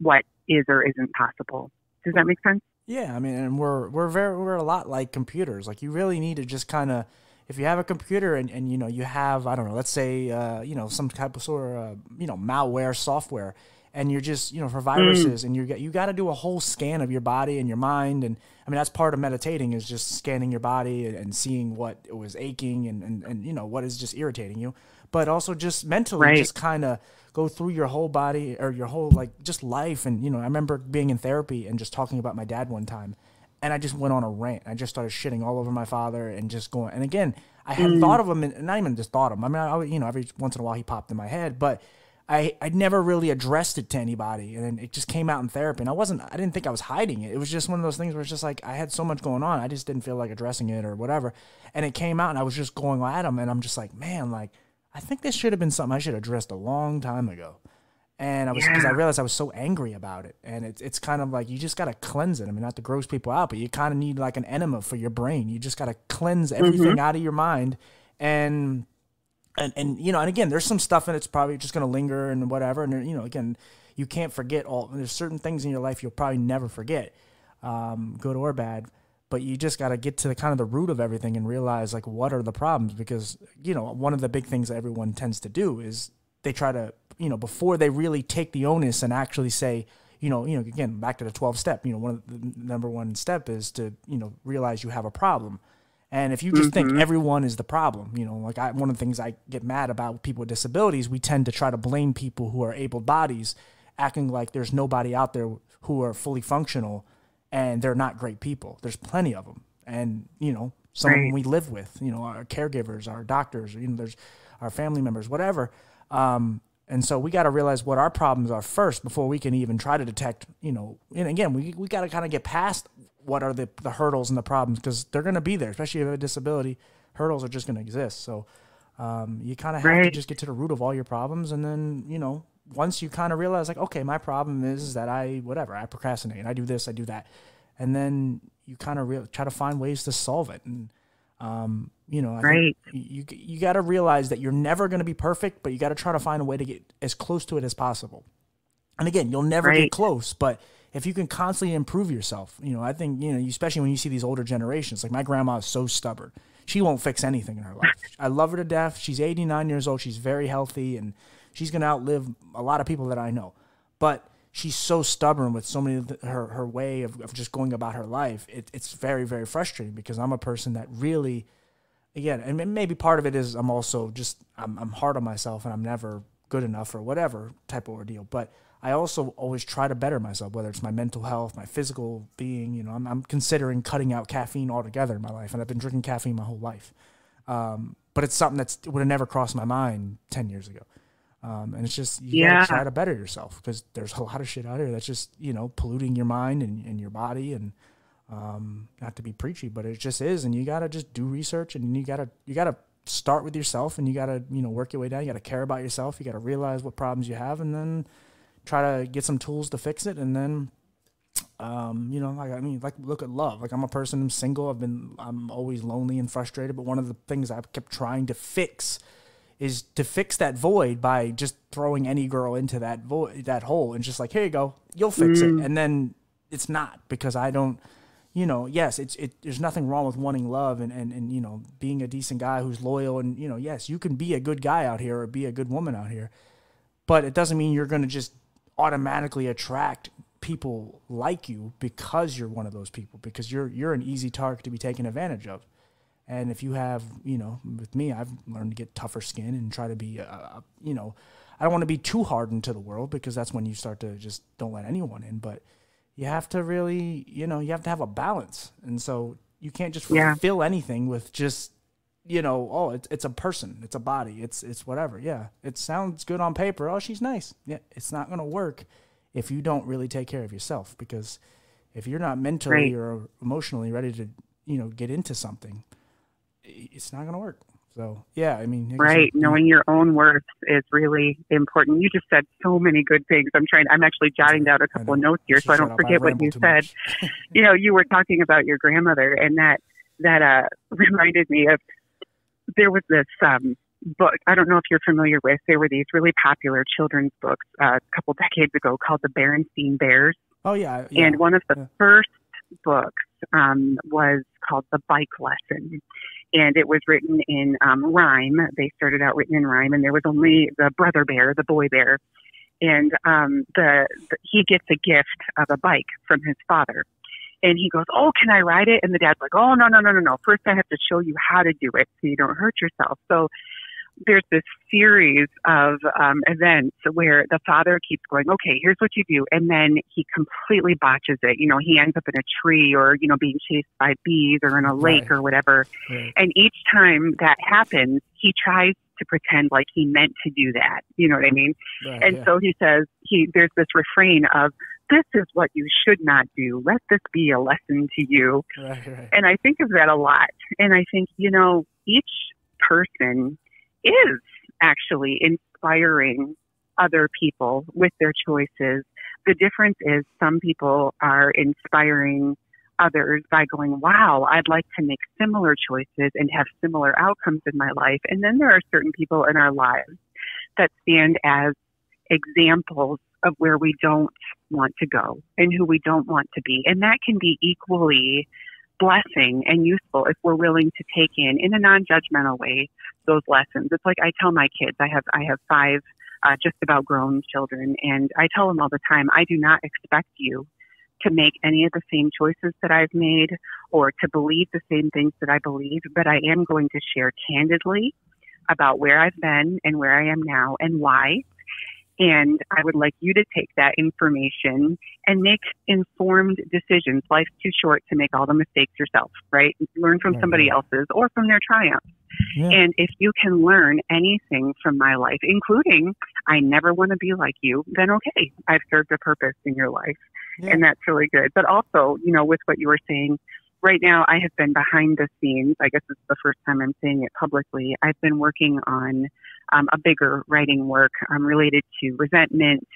what is or isn't possible. Does that make sense?
Yeah, I mean, and we're we're very we're a lot like computers. Like you really need to just kind of if you have a computer and, and you know you have I don't know let's say uh, you know some type of sort of uh, you know malware software and you're just you know for viruses mm. and you you got to do a whole scan of your body and your mind and I mean that's part of meditating is just scanning your body and seeing what was aching and and, and you know what is just irritating you but also just mentally right. just kind of go through your whole body or your whole like just life and you know I remember being in therapy and just talking about my dad one time and I just went on a rant I just started shitting all over my father and just going and again I had mm. thought of him and not even just thought of him I mean I, you know every once in a while he popped in my head but I I never really addressed it to anybody, and it just came out in therapy. And I wasn't, I didn't think I was hiding it. It was just one of those things where it's just like I had so much going on, I just didn't feel like addressing it or whatever. And it came out, and I was just going at him, and I'm just like, man, like I think this should have been something I should have addressed a long time ago. And I was because yeah. I realized I was so angry about it, and it's it's kind of like you just gotta cleanse it. I mean, not to gross people out, but you kind of need like an enema for your brain. You just gotta cleanse everything mm-hmm. out of your mind, and and and you know, and again, there's some stuff and it's probably just going to linger and whatever. And you know, again, you can't forget all. There's certain things in your life you'll probably never forget, um, good or bad. But you just got to get to the kind of the root of everything and realize like what are the problems because you know one of the big things that everyone tends to do is they try to you know before they really take the onus and actually say you know you know again back to the 12 step you know one of the number one step is to you know realize you have a problem and if you just mm-hmm. think everyone is the problem, you know, like I, one of the things I get mad about people with disabilities, we tend to try to blame people who are able bodies, acting like there's nobody out there who are fully functional and they're not great people. There's plenty of them. And, you know, someone right. we live with, you know, our caregivers, our doctors, you know, there's our family members, whatever. Um, And so we got to realize what our problems are first before we can even try to detect, you know, and again, we, we got to kind of get past what are the, the hurdles and the problems because they're going to be there, especially if you have a disability. Hurdles are just going to exist. So um, you kind of have right. to just get to the root of all your problems. And then, you know, once you kind of realize, like, okay, my problem is that I, whatever, I procrastinate, I do this, I do that. And then you kind of re- try to find ways to solve it. And, um, you know, I
right.
you you got to realize that you're never going to be perfect, but you got to try to find a way to get as close to it as possible. And again, you'll never right. get close, but if you can constantly improve yourself, you know, I think you know, especially when you see these older generations. Like my grandma is so stubborn; she won't fix anything in her life. I love her to death. She's 89 years old. She's very healthy, and she's going to outlive a lot of people that I know. But she's so stubborn with so many of the, her her way of, of just going about her life. It, it's very very frustrating because I'm a person that really, again, and maybe part of it is I'm also just I'm I'm hard on myself and I'm never good enough or whatever type of ordeal. But I also always try to better myself, whether it's my mental health, my physical being. You know, I'm I'm considering cutting out caffeine altogether in my life, and I've been drinking caffeine my whole life. Um, but it's something that would have never crossed my mind ten years ago. Um, and it's just you yeah. gotta try to better yourself because there's a lot of shit out here that's just you know polluting your mind and, and your body and um, not to be preachy, but it just is. And you gotta just do research and you gotta you gotta start with yourself and you gotta you know work your way down. You gotta care about yourself. You gotta realize what problems you have and then try to get some tools to fix it. And then um, you know, like I mean, like look at love. Like I'm a person, I'm single. I've been I'm always lonely and frustrated. But one of the things I have kept trying to fix is to fix that void by just throwing any girl into that void that hole and just like here you go you'll fix mm. it and then it's not because i don't you know yes it's it there's nothing wrong with wanting love and, and and you know being a decent guy who's loyal and you know yes you can be a good guy out here or be a good woman out here but it doesn't mean you're going to just automatically attract people like you because you're one of those people because you're you're an easy target to be taken advantage of and if you have, you know, with me, I've learned to get tougher skin and try to be, uh, you know, I don't want to be too hardened to the world because that's when you start to just don't let anyone in. But you have to really, you know, you have to have a balance. And so you can't just yeah. fill anything with just, you know, oh, it's, it's a person, it's a body, it's, it's whatever. Yeah. It sounds good on paper. Oh, she's nice. Yeah. It's not going to work if you don't really take care of yourself because if you're not mentally right. or emotionally ready to, you know, get into something, it's not going to work. So yeah, I mean,
right. Knowing your own worth is really important. You just said so many good things. I'm trying. I'm actually jotting down a couple of notes here so I don't forget what you said. you know, you were talking about your grandmother, and that that uh, reminded me of there was this um, book. I don't know if you're familiar with. There were these really popular children's books uh, a couple decades ago called the Berenstain Bears.
Oh yeah, yeah.
and one of the yeah. first books um, was called The Bike Lesson and it was written in um, rhyme. They started out written in rhyme, and there was only the brother bear, the boy bear, and um, the, the he gets a gift of a bike from his father, and he goes, "Oh, can I ride it?" And the dad's like, "Oh, no, no, no, no, no! First, I have to show you how to do it so you don't hurt yourself." So there's this series of um, events where the father keeps going, okay, here's what you do. And then he completely botches it. You know, he ends up in a tree or, you know, being chased by bees or in a lake right. or whatever. Right. And each time that happens, he tries to pretend like he meant to do that. You know what I mean? Right, and yeah. so he says, he, there's this refrain of, this is what you should not do. Let this be a lesson to you. And I think of that a lot. And I think, you know, each person is actually inspiring other people with their choices. The difference is some people are inspiring others by going, wow, I'd like to make similar choices and have similar outcomes in my life. And then there are certain people in our lives that stand as examples of where we don't want to go and who we don't want to be. And that can be equally blessing and useful if we're willing to take in, in a non-judgmental way, those lessons. It's like I tell my kids, I have, I have five, uh, just about grown children, and I tell them all the time, I do not expect you to make any of the same choices that I've made or to believe the same things that I believe, but I am going to share candidly about where I've been and where I am now and why. And I would like you to take that information and make informed decisions. Life's too short to make all the mistakes yourself, right? Learn from somebody else's or from their triumphs.
Yeah.
And if you can learn anything from my life, including I never want to be like you, then okay, I've served a purpose in your life.
Yeah.
And that's really good. But also, you know, with what you were saying, right now I have been behind the scenes. I guess it's the first time I'm saying it publicly. I've been working on um, a bigger writing work um, related to resentment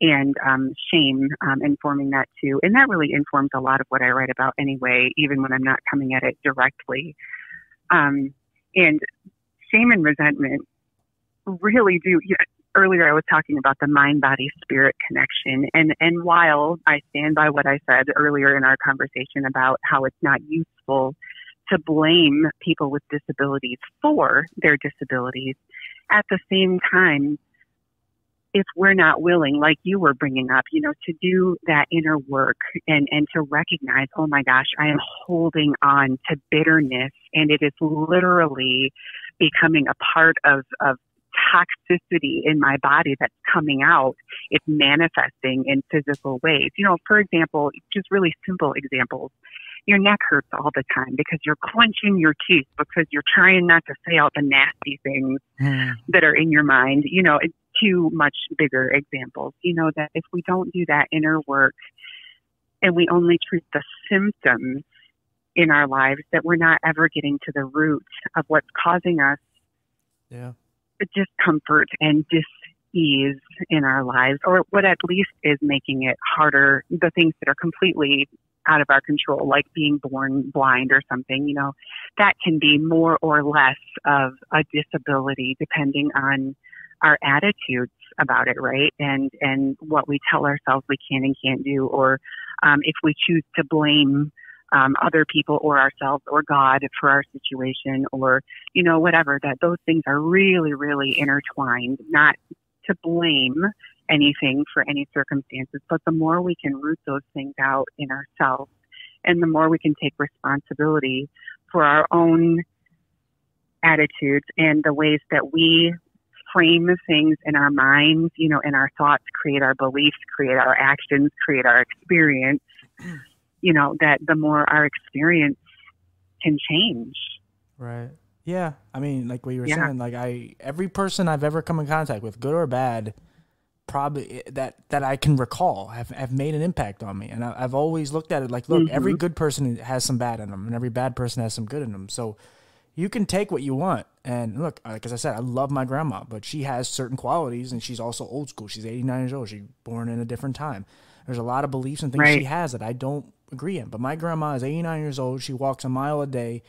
and um, shame, um, informing that too. And that really informs a lot of what I write about anyway, even when I'm not coming at it directly. And shame and resentment really do. You know, earlier, I was talking about the mind body spirit connection. And, and while I stand by what I said earlier in our conversation about how it's not useful to blame people with disabilities for their disabilities, at the same time, if we're not willing, like you were bringing up, you know, to do that inner work and, and to recognize, oh my gosh, I am holding on to bitterness and it is literally becoming a part of, of toxicity in my body that's coming out. It's manifesting in physical ways. You know, for example, just really simple examples. Your neck hurts all the time because you're clenching your teeth because you're trying not to say out the nasty things
Hmm.
that are in your mind. You know, it's two much bigger examples. You know, that if we don't do that inner work and we only treat the symptoms in our lives, that we're not ever getting to the root of what's causing us
Yeah.
discomfort and dis-ease in our lives, or what at least is making it harder, the things that are completely out of our control, like being born blind or something, you know, that can be more or less of a disability depending on our attitudes about it, right? And and what we tell ourselves we can and can't do, or um, if we choose to blame um, other people or ourselves or God for our situation, or you know whatever. That those things are really, really intertwined. Not to blame anything for any circumstances, but the more we can root those things out in ourselves, and the more we can take responsibility for our own attitudes and the ways that we frame things in our minds, you know, in our thoughts, create our beliefs, create our actions, create our experience, mm. you know, that the more our experience can change.
Right. Yeah. I mean, like what you were
Yeah.
saying, like I every person I've ever come in contact with, good or bad, probably eh, that that I can recall have have made an impact on me, and I, I've always looked at it like, look, every mm-hmm. good person has some bad in them, and every bad person has some good in them. So you can take what you want, and look, uh, like as I said, I love my grandma, but she has certain qualities, and she's also old school. She's eighty nine years old. She's born in a different time. There's a lot of beliefs and things she has that I don't agree in. But my grandma is 89 years old. She walks a mile a day.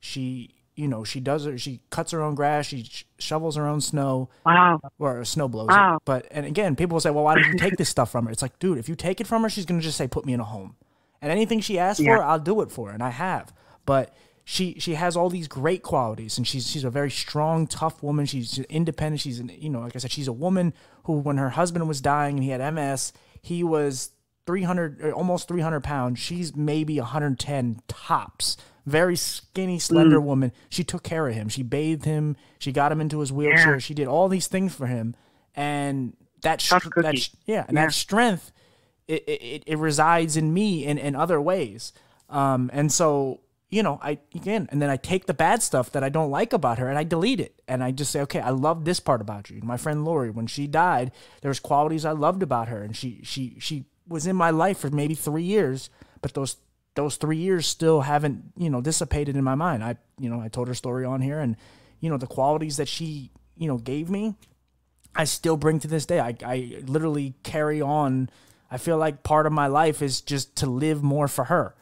She, you know, she does her, she cuts her own grass. She sh- shovels her own snow
Wow.
or snow blows
Wow.
it. But, and again, people will say, well, why did you take this stuff from her? It's like, dude, if you take it from her, she's going to just say, put me in a home. And anything she asks
Yeah.
for, I'll do it for her. And I have. But she, she has all these great qualities and she's, she's a very strong, tough woman. She's independent. She's, an, you know, like I said, she's a woman who, when her husband was dying and he had MS, he was 300 almost 300 pounds. She's maybe 110 tops. Very skinny slender woman. She took care of him. She bathed him. She got him into his wheelchair.
Yeah.
she did all these things for him. And that that yeah and
Yeah.
that strength it, it, it resides in me in, in other ways. Um and so you know i again and then i take the bad stuff that i don't like about her and i delete it and i just say okay i love this part about you my friend lori when she died there was qualities i loved about her and she she she was in my life for maybe three years but those those three years still haven't you know dissipated in my mind i you know i told her story on here and you know the qualities that she you know gave me I still bring to this day. I, I literally carry on. I feel like part of my life is just to live more for her.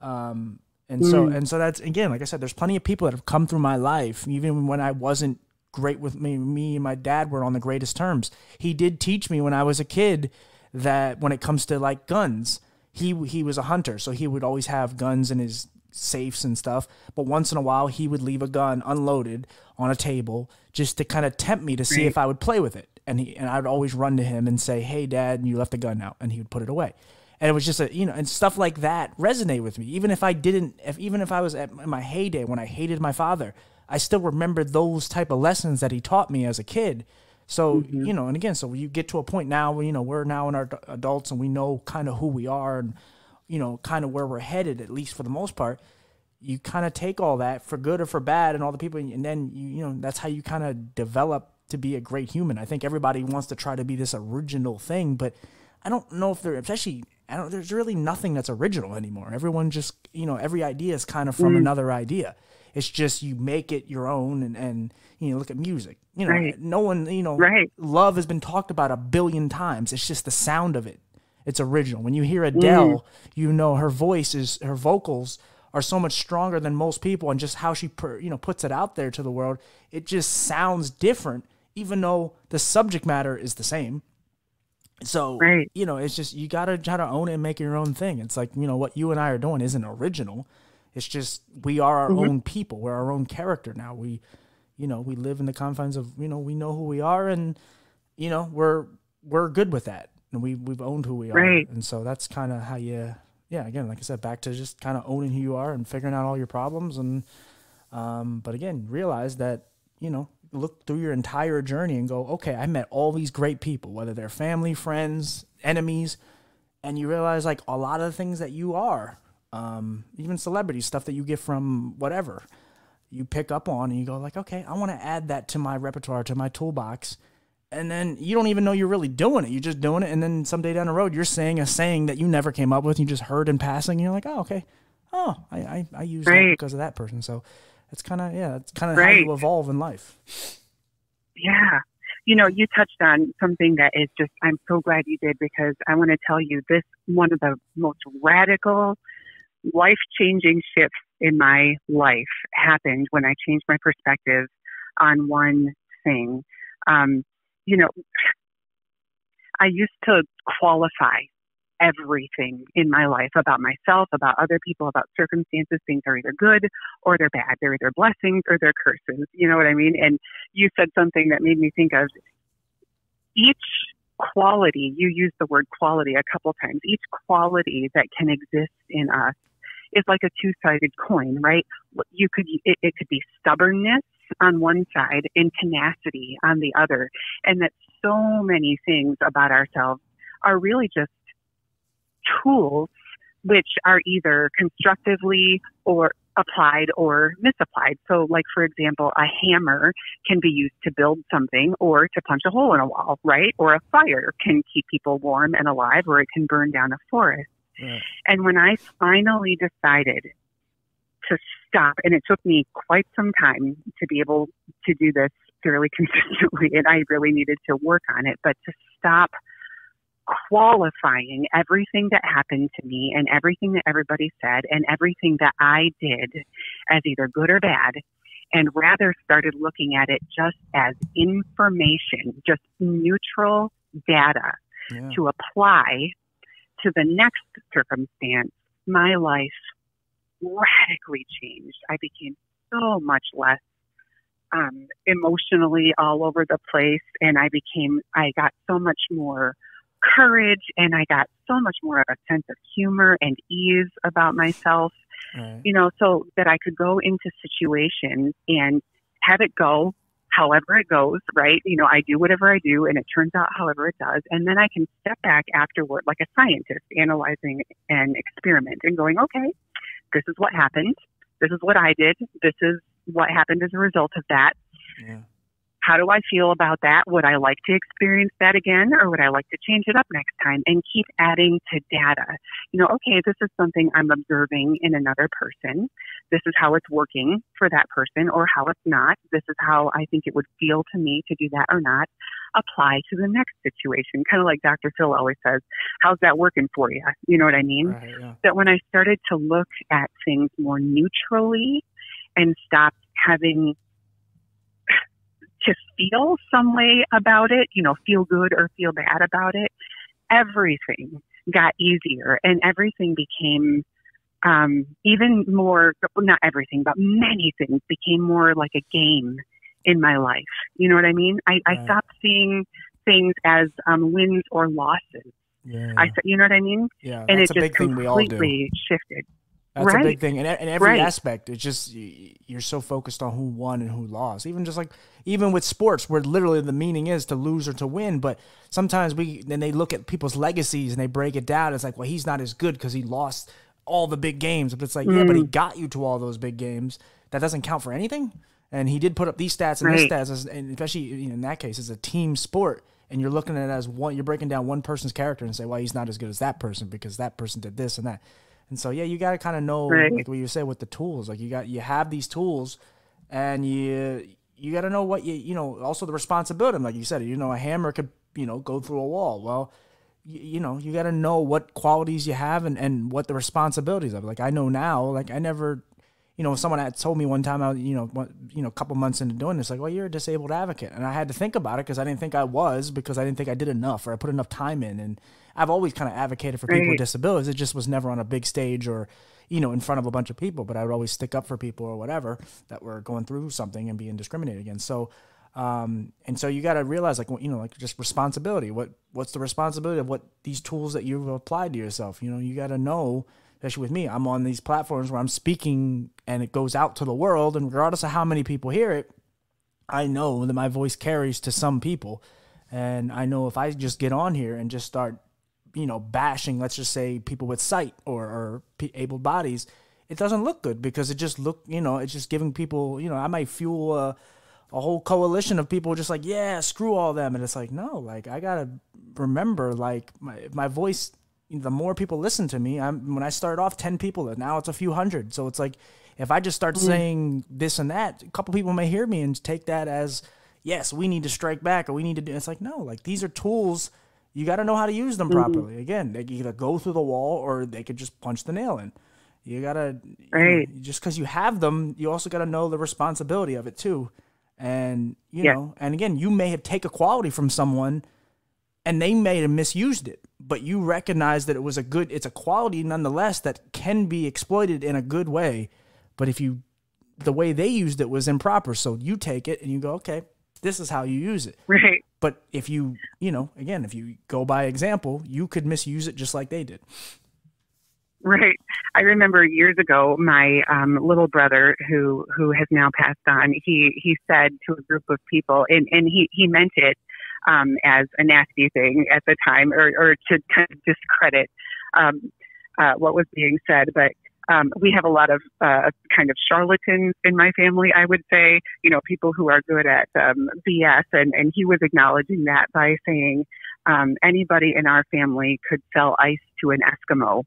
Um, and so, mm. and so that's again, like I said, there's plenty of people that have come through my life, even when I wasn't great with me. Me and my dad were on the greatest terms. He did teach me when I was a kid that when it comes to like guns, he he was a hunter, so he would always have guns in his safes and stuff. But once in a while, he would leave a gun unloaded on a table just to kind of tempt me to see if I would play with it. And he and I'd always run to him and say, "Hey, Dad, you left the gun out," and he would put it away. And it was just a you know, and stuff like that resonate with me. Even if I didn't, if even if I was at my heyday when I hated my father, I still remember those type of lessons that he taught me as a kid. So mm-hmm. you know, and again, so you get to a point now where you know we're now in our adults and we know kind of who we are and you know kind of where we're headed at least for the most part. you kind of take all that for good or for bad and all the people and then you you know that's how you kind of develop to be a great human i think everybody wants to try to be this original thing but i don't know if they're especially i don't there's really nothing that's original anymore. Everyone just you know every idea is kind of from
Mm.
another idea. It's just you make it your own and and you know look at music. You know
Right.
no one you know
Right.
love has been talked about a billion times. It's just the sound of it. It's original. When you hear adele you know her voice is her vocals are so much stronger than most people and just how she per, you know puts it out there to the world. It just sounds different even though the subject matter is the same so
Right.
you know it's just you gotta try to own it and make your own thing. It's like you know what you and i are doing isn't original. It's just we are our own people. We're our own character now. We you know we live in the confines of you know we know who we are and you know we're we're good with that. And we we've owned who we are.
Right.
and so that's kind of how you yeah again like i said back to just kind of owning who you are and figuring out all your problems and um but again realize that you know look through your entire journey and go okay i met all these great people whether they're family friends enemies and you realize like a lot of the things that you are um even celebrity stuff that you get from whatever you pick up on and you go like okay i want to add that to my repertoire to my toolbox. And then you don't even know you're really doing it you're just doing it and then someday down the road you're saying a saying that you never came up with you just heard in passing and you're like oh okay. Oh i i, I use that because of that person. So it's kind of yeah it's kind of how you evolve in life
Yeah. You know, you touched on something that is just, I'm so glad you did because I want to tell you this one of the most radical, life changing shifts in my life happened when I changed my perspective on one thing. Um, you know, I used to qualify everything in my life about myself, about other people, about circumstances. Things are either good or they're bad. They're either blessings or they're curses. You know what I mean? And you said something that made me think of each quality, you used the word quality a couple times, each quality that can exist in us is like a two sided coin, right? You could, it, it could be stubbornness on one side and tenacity on the other. And that so many things about ourselves are really just tools which are either constructively or applied or misapplied. So, like, for example, a hammer can be used to build something or to punch a hole in a wall, right? Or a fire can keep people warm and alive, or it can burn down a forest.
Right.
And when I finally decided to stop, and it took me quite some time to be able to do this fairly consistently, and I really needed to work on it, but to stop qualifying everything that happened to me and everything that everybody said and everything that I did as either good or bad, and rather started looking at it just as information, just neutral data
yeah.
to apply to the next circumstance, my life radically changed. I became so much less um, emotionally all over the place, and I became, I got so much more courage, and I got so much more of a sense of humor and ease about myself,
Right.
you know, so that I could go into situations and have it go however it goes, right? You know, I do whatever I do and it turns out however it does. And then I can step back afterward like a scientist analyzing an experiment and going, okay, this is what happened. This is what I did. This is what happened as a result of that.
Yeah.
How do I feel about that? Would I like to experience that again or would I like to change it up next time and keep adding to data? You know, okay, this is something I'm observing in another person. This is how it's working for that person or how it's not. This is how I think it would feel to me to do that or not. Apply to the next situation. Kind of like Dr. Phil always says, how's that working for you? You know what I mean?
Right. Yeah.
that when I started to look at things more neutrally and stopped having to feel some way about it, you know, feel good or feel bad about it, everything got easier and everything became um, even more, not everything, but many things became more like a game in my life. You know what I mean? I, I
Right.
stopped seeing things as um, wins or losses.
Yeah.
I, you know what I mean?
yeah.
and it just
big thing we all do.
completely shifted.
That's a big thing, in, in every
Right.
aspect. It's just you're so focused on who won and who lost. Even just like even with sports, where literally the meaning is to lose or to win. But sometimes we then they look at people's legacies and they break it down. It's like, well, he's not as good because he lost all the big games. But it's like, yeah, but he
Mm.
got you to all those big games. That doesn't count for anything. And he did put up these stats and
Right.
this stats, and especially you know, in that case, it's a team sport. And you're looking at it as one. You're breaking down one person's character and say, "Well, he's not as good as that person because that person did this and that." And so, yeah, you got to kind of know,
Right.
like what you said with the tools. Like you got, you have these tools, and you you got to know what you you know. Also, the responsibility. Like you said, you know, a hammer could you know go through a wall. Well, you, you know, you got to know what qualities you have and and what the responsibilities of. Like I know now, like I never. You know, someone had told me one time, I, you know, one, you know, a couple months into doing this, like, well, you're a disabled advocate, and I had to think about it because I didn't think I was because I didn't think I did enough or I put enough time in, and I've always kind of advocated for people with disabilities. It just was never on a big stage or, you know, in front of a bunch of people. But I would always stick up for people or whatever that were going through something and being discriminated against. So, um, and so you got to realize, like, you know, like just responsibility. What what's the responsibility of what these tools that you've applied to yourself? You know, you got to know. Especially with me, I'm on these platforms where I'm speaking and it goes out to the world, and regardless of how many people hear it, I know that my voice carries to some people. And I know if I just get on here and just start, you know, bashing, let's just say people with sight or, or able bodies, it doesn't look good because it just look, you know, it's just giving people, you know, I might fuel a, a whole coalition of people just like, yeah, screw all them. And it's like, no, like I gotta remember, like my my voice. The more people listen to me, I'm when I started off ten people, and now it's a few hundred. So it's like if I just start mm-hmm. saying this and that, a couple people may hear me and take that as yes, we need to strike back or we need to do. It's like no, like these are tools. You got to know how to use them mm-hmm. properly. Again, they either go through the wall or they could just punch the nail in. You gotta
Right.
just because you have them, you also got to know the responsibility of it too. And you
Yeah.
know, and again, you may have take a quality from someone, and they may have misused it, but you recognize that it was a good. It's a quality nonetheless that can be exploited in a good way. But if you, the way they used it was improper, so you take it and you go, okay, this is how you use it.
Right.
But if you, you know, again, if you go by example, you could misuse it just like they did.
Right. I remember years ago, my um, little brother, who who has now passed on, he he said to a group of people, and and he he meant it um, as a nasty thing at the time, or or to kind of discredit um, uh, what was being said, but. Um, we have a lot of uh, kind of charlatans in my family, I would say, you know, people who are good at um, BS. And, and he was acknowledging that by saying um, anybody in our family could sell ice to an Eskimo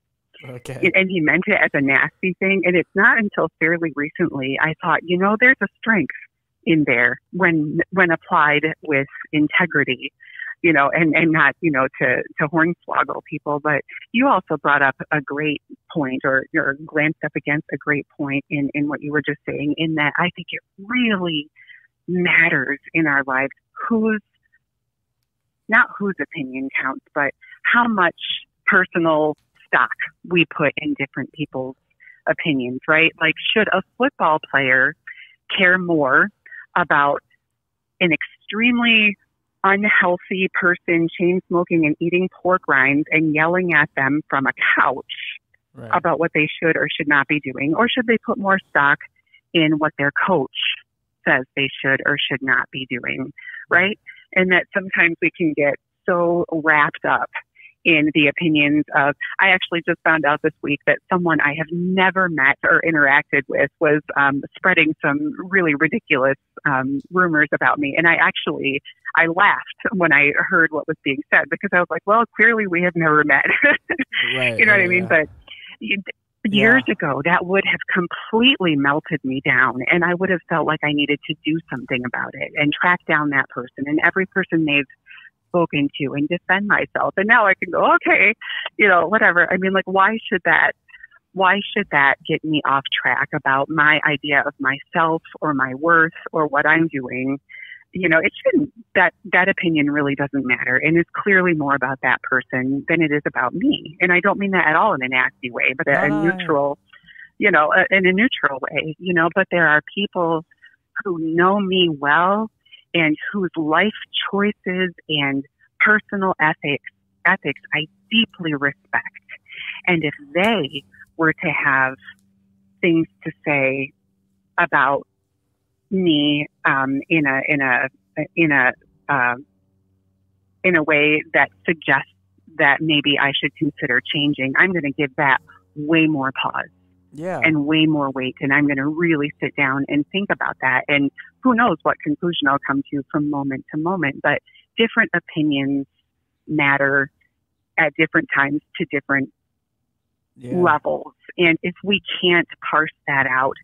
Okay.
and he meant it as a nasty thing. And it's not until fairly recently I thought, you know, there's a strength in there when when applied with integrity, you know, and and not you know to to hornswoggle people. But you also brought up a great point, or or glanced up against a great point in in what you were just saying. In that, I think it really matters in our lives whose not whose opinion counts, but how much personal stock we put in different people's opinions, right? Like, should a football player care more about an extremely unhealthy person chain smoking and eating pork rinds and yelling at them from a couch
Right.
about what they should or should not be doing? Or should they put more stock in what their coach says they should or should not be doing, right? And that sometimes we can get so wrapped up in the opinions of, I actually just found out this week that someone I have never met or interacted with was um, spreading some really ridiculous um, rumors about me. And I actually, I laughed when I heard what was being said because I was like, well, clearly we have never met.
Right.
you know what I mean?
yeah.
But you- years ago, that would have completely melted me down, and I would have felt like I needed to do something about it and track down that person and every person they've spoken to and defend myself. And now I can go, okay, you know, whatever. I mean, like, why should that? Why should that get me off track about my idea of myself or my worth or what I'm doing? You know, it shouldn't. That that opinion really doesn't matter, and it's clearly more about that person than it is about me. And I don't mean that at all in a nasty way, but a, a neutral, you know, a, in a neutral way. You know, but there are people who know me well and whose life choices and personal ethics ethics I deeply respect. And if they were to have things to say about me um, in a in a in a uh, in a way that suggests that maybe I should consider changing, I'm going to give that way more pause
yeah
and way more weight. And I'm going to really sit down and think about that. And who knows what conclusion I'll come to from moment to moment. But different opinions matter at different times to different
yeah.
levels. And if we can't parse that out,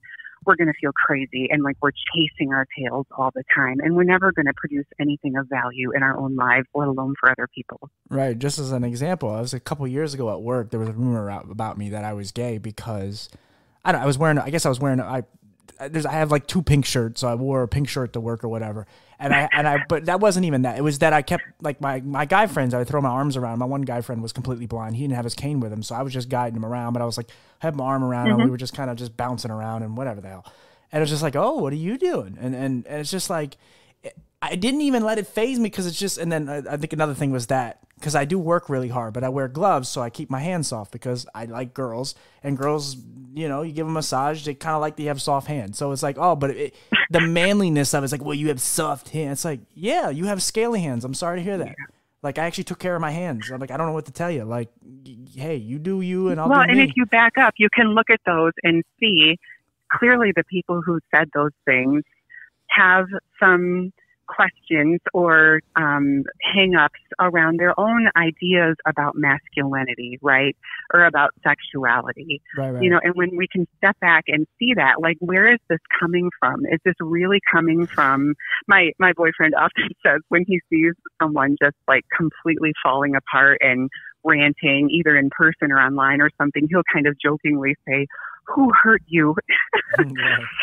we're going to feel crazy and like we're chasing our tails all the time. And we're never going to produce anything of value in our own lives, let alone for other people.
Right. Just as an example, I was a couple years ago at work. There was a rumor about me that I was gay because I don't. I was wearing. I guess I was wearing. I there's. I have like two pink shirts, so I wore a pink shirt to work or whatever. And I and I. But that wasn't even that. It was that I kept like my my guy friends. I would throw my arms around. My one guy friend was completely blind. He didn't have his cane with him, so I was just guiding him around. But I was like, I had my arm around him.
Mm-hmm.
We were just kind of just bouncing around and whatever the hell. And it was just like, oh, what are you doing? And and, and it's just like. I didn't even let it phase me because it's just, and then I, I think another thing was that because I do work really hard, but I wear gloves so I keep my hands soft because I like girls and girls, you know, you give them a massage, they kind of like they have soft hands. So it's like, oh, but it, the manliness of it's like, well, you have soft hands. It's like, yeah, you have scaly hands. I'm sorry to hear that. Like I actually took care of my hands. I'm like, I don't know what to tell you. Like, hey, you do you, and I'll
well,
do
and
me.
if you back up, you can look at those and see clearly the people who said those things have some questions or um, hang-ups around their own ideas about masculinity, right, or about sexuality.
right, right.
You know, and when we can step back and see that, like, where is this coming from? Is this really coming from my my boyfriend often says when he sees someone just like completely falling apart and ranting, either in person or online or something, he'll kind of jokingly say, "Who hurt you?"
yeah,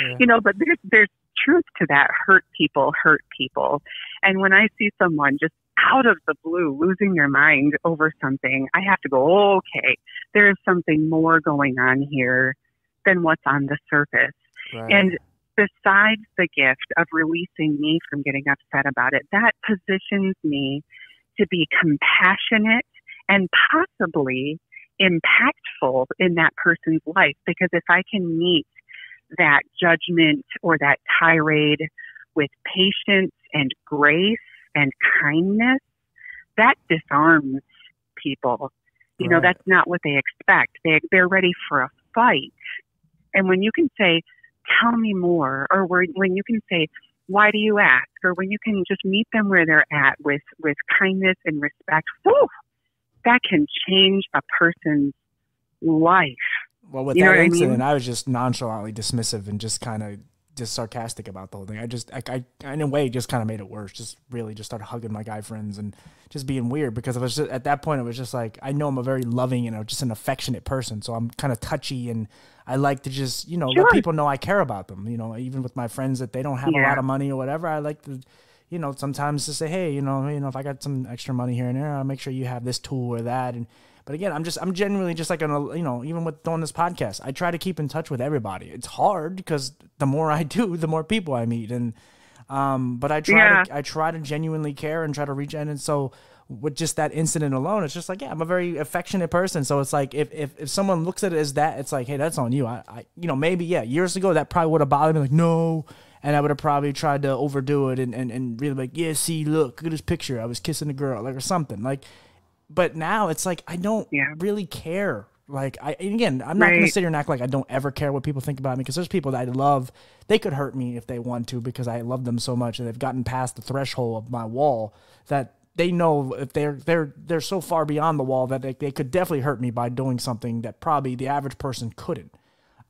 yeah.
you know, but there's there's truth to that. Hurt people hurt people, and when I see someone just out of the blue losing their mind over something, I have to go, okay, there is something more going on here than what's on the surface.
Right.
And besides the gift of releasing me from getting upset about it, that positions me to be compassionate and possibly impactful in that person's life. Because if I can meet that judgment or that tirade with patience and grace and kindness, that disarms people. You know, that's not what they expect. They, they're ready for a fight. And when you can say, tell me more, or when you can say, why do you ask? Or when you can just meet them where they're at with, with kindness and respect, whew, that can change a person's life.
Well, with
You
that
what I
incident,
mean?
I, was just nonchalantly dismissive and just kind of just sarcastic about the whole thing. I just, I, I in a way, just kind of made it worse. Just really just started hugging my guy friends and just being weird because it was just, at that point, it was just like I know I'm a very loving and just an affectionate person, so I'm kind of touchy and I like to just you know let people know I care about them. You know, even with my friends that they don't have a lot of money or whatever, I like to. You know, sometimes to say, hey, you know, you know, if I got some extra money here and there, I'll make sure you have this tool or that, and but again, I'm just I'm genuinely just like an you know even with doing this podcast, I try to keep in touch with everybody. It's hard because the more I do, the more people I meet, and um, but I try
Yeah.
to I try to genuinely care and try to reach out. And so with just that incident alone, it's just like yeah, I'm a very affectionate person. So it's like if if, if someone looks at it as that, it's like hey, that's on you. I, I you know maybe yeah, years ago that probably would have bothered me like no. And I would have probably tried to overdo it and, and, and really like, yeah, see, look, look at this picture. I was kissing a girl, like, or something. Like, but now it's like I don't
Yeah.
really care. Like I again, I'm not gonna sit here and act like I don't ever care what people think about me because there's people that I love. They could hurt me if they want to because I love them so much and they've gotten past the threshold of my wall that they know if they're they're they're so far beyond the wall that they, they could definitely hurt me by doing something that probably the average person couldn't.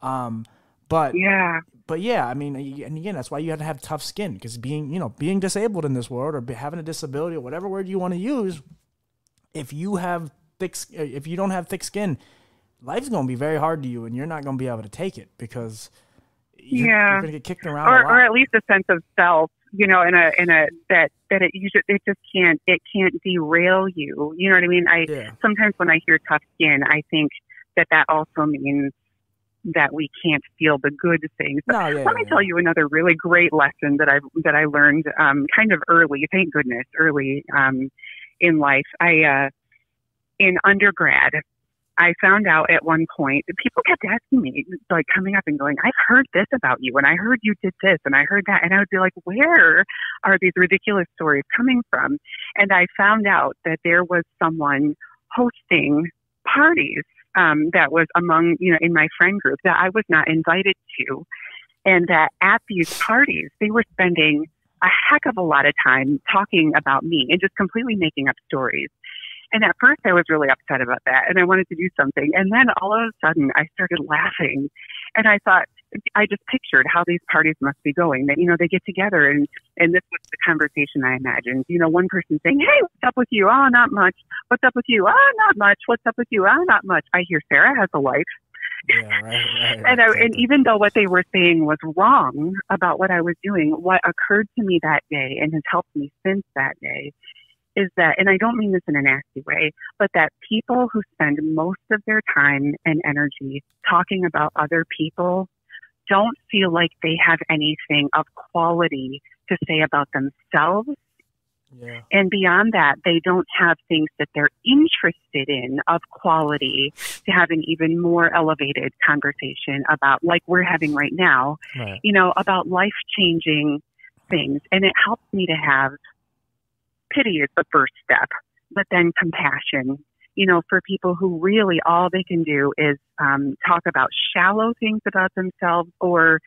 Um, but
Yeah.
but yeah, I mean, and again, that's why you have to have tough skin because being, you know, being disabled in this world or having a disability or whatever word you want to use, if you have thick, uh, if you don't have thick skin, life's going to be very hard to you, and you're not going to be able to take it because you're,
Yeah.
you're going to get kicked around
or,
a lot.
or at least a sense of self, you know, in a in a that that it you just, it just can't it can't derail you. You know what I mean? I
yeah,
sometimes when I hear tough skin, I think that that also means that we can't feel the good things.
no, yeah.
Let me
yeah,
tell you another really great lesson that I that I learned um, kind of early. Thank goodness, early um, in life. I uh, in undergrad, I found out at one point people kept asking me, like coming up and going, "I've heard this about you, and I heard you did this, and I heard that," and I would be like, "Where are these ridiculous stories coming from?" And I found out that there was someone hosting parties um, that was among, you know, in my friend group that I was not invited to. And that at these parties, they were spending a heck of a lot of time talking about me and just completely making up stories. And at first I was really upset about that and I wanted to do something. And then all of a sudden I started laughing and I thought, I just pictured how these parties must be going. That you know they get together and and this was the conversation I imagined. You know, one person saying, "Hey, what's up with you? Oh, not much. What's up with you? Oh, not much. What's up with you? Oh, not much." I hear Sara has a wife.
Yeah, right, right,
and I, and even though what they were saying was wrong about what I was doing, what occurred to me that day and has helped me since that day is that, and I don't mean this in a nasty way, but that people who spend most of their time and energy talking about other people don't feel like they have anything of quality to say about themselves.
Yeah.
And beyond that, they don't have things that they're interested in of quality to have an even more elevated conversation about, like we're having right now,
Right.
you know, about life changing things. And it helps me to have pity is the first step, but then compassion, you know, for people who really all they can do is um, talk about shallow things about themselves or,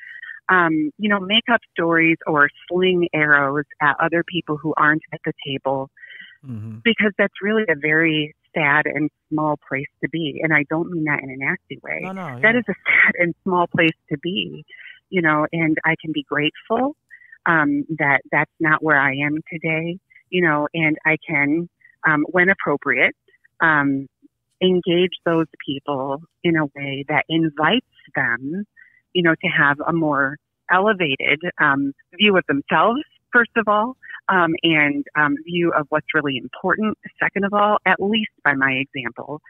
um, you know, make up stories or sling arrows at other people who aren't at the table
hmm
because that's really a very sad and small place to be. And I don't mean that in a nasty way.
No, no. Yeah.
is a sad and small place to be, you know, and I can be grateful um, that that's not where I am today, you know, and I can, um, when appropriate, um, engage those people in a way that invites them, you know, to have a more elevated um, view of themselves, first of all, um, and um, view of what's really important, second of all, at least by my example.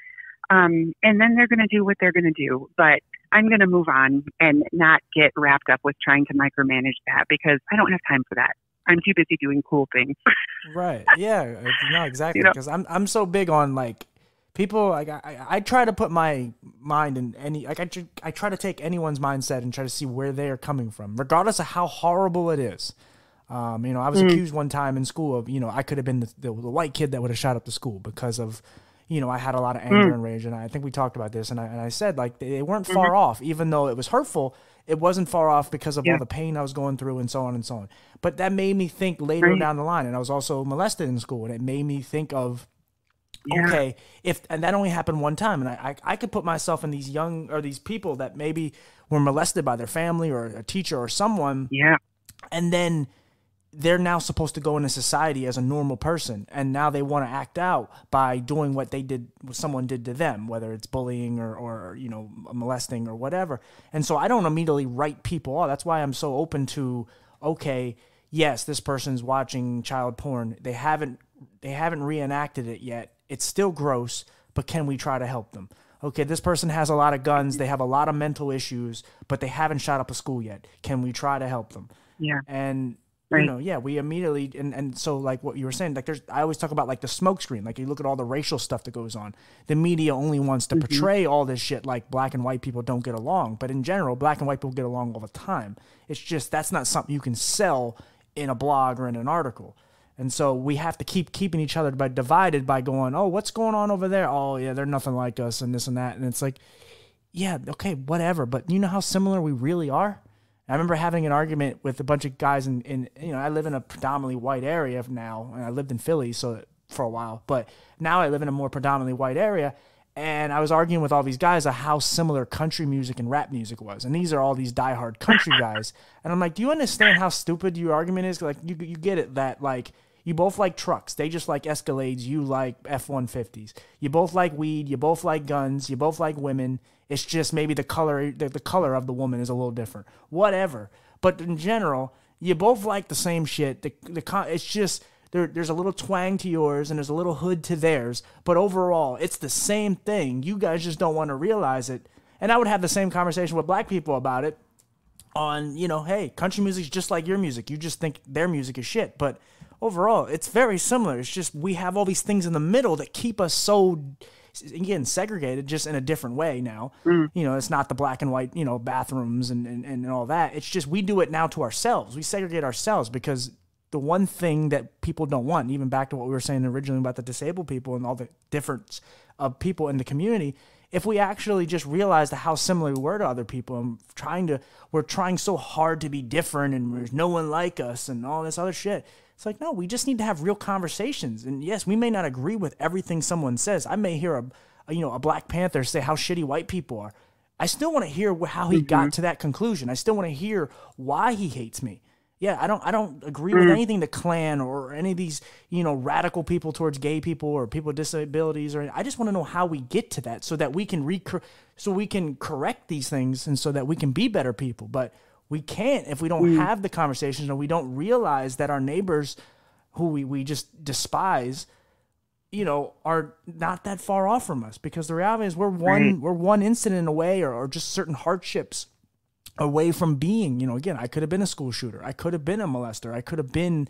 Um, and then they're going to do what they're going to do. But I'm going to move on and not get wrapped up with trying to micromanage that because I don't have time for that. I'm too busy doing cool things.
Right. Yeah. No, exactly.
You know?
Because I'm I'm so big on like people. Like I, I- I try to put my mind in any. Like I tr- I try to take anyone's mindset and try to see where they are coming from, regardless of how horrible it is. Um, you know, I was mm-hmm. accused one time in school of you know I could have been the, the, the white kid that would have shot up the school because of you know I had a lot of mm. anger and rage, and I think we talked about this, and I and I said like they, they weren't mm-hmm. far off, even though it was hurtful. It wasn't far off because of
Yeah.
all the pain I was going through and so on and so on. But that made me think later
Right.
down the line, and I was also molested in school, and it made me think of
Yeah.
okay, if and that only happened one time, and I, I I could put myself in these young or these people that maybe were molested by their family or a teacher or someone,
Yeah.
and then they're now supposed to go into society as a normal person and now they want to act out by doing what they did what someone did to them whether it's bullying or, or you know molesting or whatever and so i don't immediately write people off that's why i'm so open to okay yes this person's watching child porn they haven't they haven't reenacted it yet it's still gross but can we try to help them? Okay this person has a lot of guns they have a lot of mental issues but they haven't shot up a school yet. Can we try to help them?
Yeah.
and
Right.
you know yeah we immediately and, and so like what you were saying like there's i always talk about like the smoke screen like you look at all the racial stuff that goes on. The media only wants to mm-hmm. portray all this shit like black and white people don't get along but in general black and white people get along all the time. It's just that's not something you can sell in a blog or in an article and so we have to keep keeping each other by divided by going oh what's going on over there oh yeah they're nothing like us and this and that and it's like yeah, okay, whatever. But you know how similar we really are? I remember having an argument with a bunch of guys in, in you know, I live in a predominantly white area now, and I lived in Philly so for a while, but now I live in a more predominantly white area. And I was arguing with all these guys of how similar country music and rap music was. And these are all these diehard country guys. And I'm like, do you understand how stupid your argument is? Like, you, you get it that, like, you both like trucks. They just like Escalades. You like F 150s. You both like weed. You both like guns. You both like women. It's just maybe the color the, the color of the woman is a little different. Whatever. But in general, you both like the same shit. The, the it's just there, there's a little twang to yours and there's a little hood to theirs. But overall, it's the same thing. You guys just don't want to realize it. And I would have the same conversation with black people about it on, you know, hey, country music's just like your music. You just think their music is shit. But overall, it's very similar. It's just we have all these things in the middle that keep us so again segregated just in a different way now. Mm. You know, it's not the black and white, you know, bathrooms and, and, and all that. It's just we do it now to ourselves. We segregate ourselves because the one thing that people don't want, even back to what we were saying originally about the disabled people and all the difference of people in the community, if we actually just realized how similar we were to other people and trying to we're trying so hard to be different and there's no one like us and all this other shit it's like no we just need to have real conversations and yes we may not agree with everything someone says i may hear a, a you know a black panther say how shitty white people are i still want to hear how he mm-hmm. got to that conclusion i still want to hear why he hates me yeah, I don't I don't agree with mm. anything the Klan or any of these, you know, radical people towards gay people or people with disabilities or I just want to know how we get to that so that we can rec- so we can correct these things and so that we can be better people. But we can't if we don't mm. have the conversations or we don't realize that our neighbors who we, we just despise, you know, are not that far off from us because the reality is we're one right. we're one incident away or, or just certain hardships away from being, you know, again, I could have been a school shooter. I could have been a molester. I could have been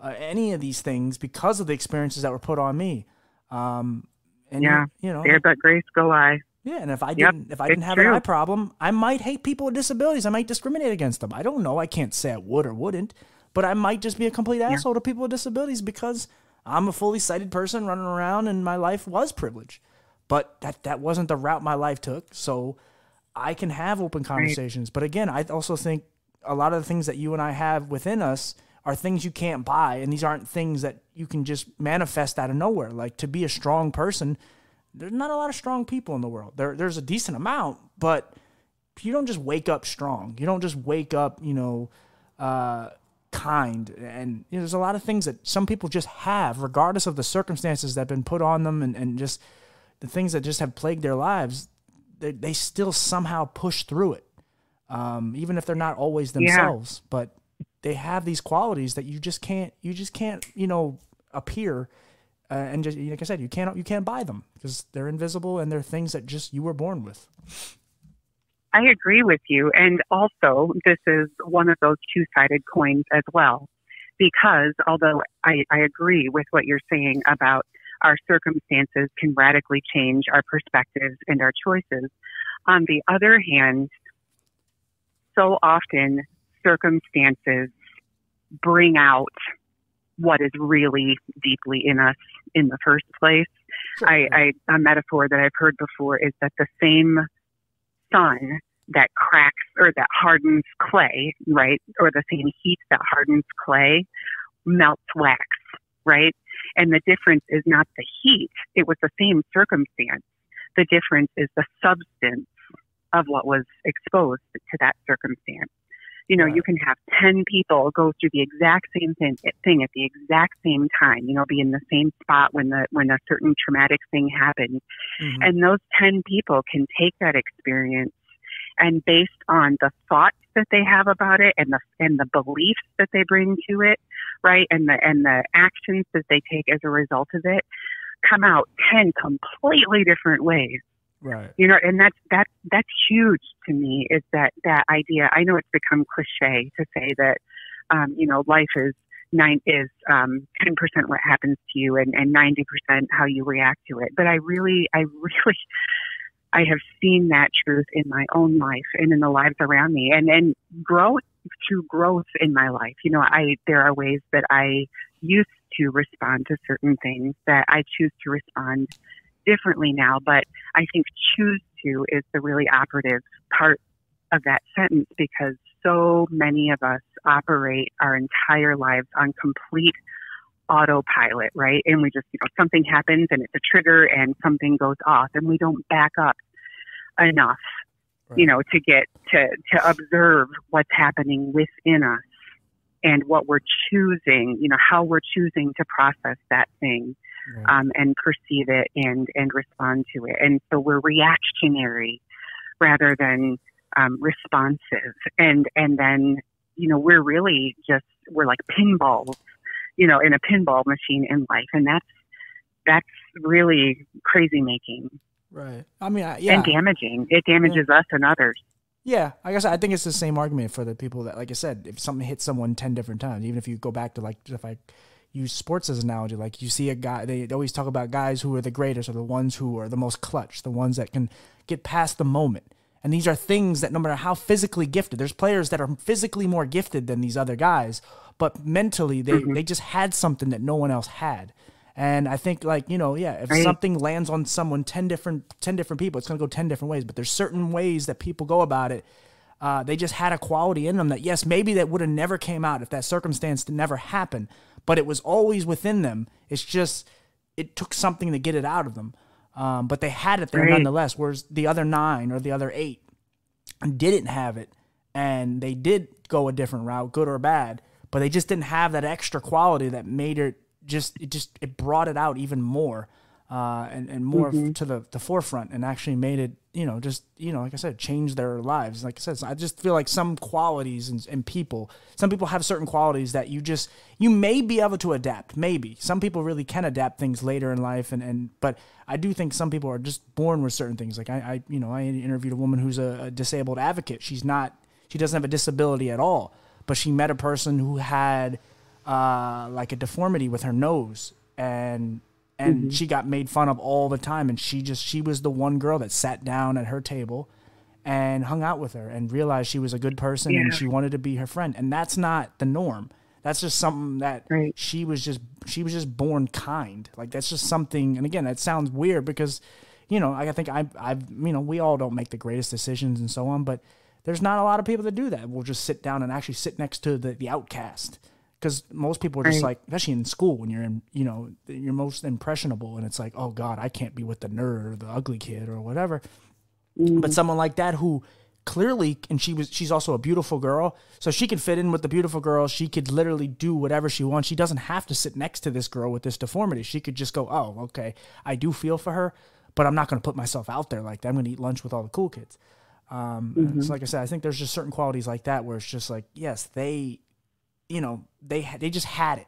uh, any of these things because of the experiences that were put on me. Um,
and yeah, you know, there but grace go I.
Yeah, and if I didn't, yep, if I didn't have true. an eye problem, I might hate people with disabilities. I might discriminate against them. I don't know. I can't say I would or wouldn't, but I might just be a complete yeah. asshole to people with disabilities because I'm a fully sighted person running around, and my life was privileged. But that that wasn't the route my life took. So I can have open conversations. Right. But again, I also think a lot of the things that you and I have within us are things you can't buy, and these aren't things that you can just manifest out of nowhere. Like to be a strong person, there's not a lot of strong people in the world. There, there's a decent amount, but you don't just wake up strong. You don't just wake up, you know, uh, kind. And you know, there's a lot of things that some people just have, regardless of the circumstances that have been put on them, and, and just the things that just have plagued their lives they, they still somehow push through it, um, even if they're not always themselves. Yeah. But they have these qualities that you just can't you just can't you know appear. Uh, and just like I said, you can't you can't buy them because they're invisible and they're things that just you were born with.
I agree with you, and also this is one of those two-sided coins as well, because although I, I agree with what you're saying about our circumstances can radically change our perspectives and our choices. On the other hand, so often circumstances bring out what is really deeply in us in the first place. Sure. I, I, a metaphor that I've heard before is that the same sun that cracks or that hardens clay, right, or the same heat that hardens clay melts wax, right? And the difference is not the heat. It was the same circumstance. The difference is the substance of what was exposed to that circumstance. You know, you can have 10 people go through the exact same thing, thing at the exact same time, you know, be in the same spot when the, when a certain traumatic thing happens. Mm-hmm. And those 10 people can take that experience and based on the thoughts that they have about it and the and the beliefs that they bring to it, right, and the and the actions that they take as a result of it, come out ten completely different ways.
Right.
You know, and that's that's that's huge to me. Is that that idea? I know it's become cliche to say that, um, you know, life is nine is um, 10% what happens to you and, and 90% how you react to it. But I really, I really I have seen that truth in my own life and in the lives around me and, and growth through growth in my life. You know, I, there are ways that I used to respond to certain things that I choose to respond differently now, but I think choose to is the really operative part of that sentence because so many of us operate our entire lives on complete autopilot, right? And we just, you know, something happens and it's a trigger and something goes off and we don't back up enough, right. you know, to get to, to observe what's happening within us and what we're choosing, you know, how we're choosing to process that thing. Right. Um, and perceive it and and respond to it, and so we're reactionary rather than um, responsive, and and then you know we're really just we're like pinballs you know, in a pinball machine in life. And that's, that's really crazy making.
Right. I mean, yeah.
And damaging. It damages yeah. us and others.
Yeah, I guess I think it's the same argument for the people that, like I said, if something hits someone ten different times, even if you go back to like if I use sports as an analogy, like you see a guy, they always talk about guys who are the greatest or the ones who are the most clutch, the ones that can get past the moment. And these are things that no matter how physically gifted, there's players that are physically more gifted than these other guys, but mentally they, mm-hmm. they just had something that no one else had. And I think like, you know, yeah, if
Right.
something lands on someone 10 different 10 different people, it's going to go 10 different ways, but there's certain ways that people go about it. Uh, they just had a quality in them that yes, maybe that would have never came out if that circumstance never happened, but it was always within them. It's just it took something to get it out of them. Um, but they had it there
Right.
nonetheless. Whereas the other nine or the other eight didn't have it, and they did go a different route, good or bad, but they just didn't have that extra quality that made it just it just it brought it out even more, uh, and and more to the the forefront, and actually made it you know just you know like I said change their lives. Like I said, so I just feel like some qualities and, and people, some people have certain qualities that you just you may be able to adapt. Maybe some people really can adapt things later in life, and and but I do think some people are just born with certain things. Like I, I you know I interviewed a woman who's a, a disabled advocate. She's not she doesn't have a disability at all, but she met a person who had uh, like a deformity with her nose, and and mm-hmm. she got made fun of all the time. And she just she was the one girl that sat down at her table and hung out with her and realized she was a good person and she wanted to be her friend. And that's not the norm. That's just something that
Right.
she was just she was just born kind. Like that's just something. And again, that sounds weird because you know I think I I've you know we all don't make the greatest decisions and so on, but there's not a lot of people that do that. Will just sit down and actually sit next to the the outcast. Because most people are just
Right.
like, especially in school, when you're in, you know, you're most impressionable, and it's like, oh God, I can't be with the nerd or the ugly kid or whatever. But someone like that who clearly and she was she's also a beautiful girl so she can fit in with the beautiful girl. She could literally do whatever she wants. She doesn't have to sit next to this girl with this deformity. She could just go oh okay i do feel for her but i'm not going to put myself out there like that. I'm going to eat lunch with all the cool kids. Um and so like i said i think there's just certain qualities like that where it's just like yes they you know they they just had it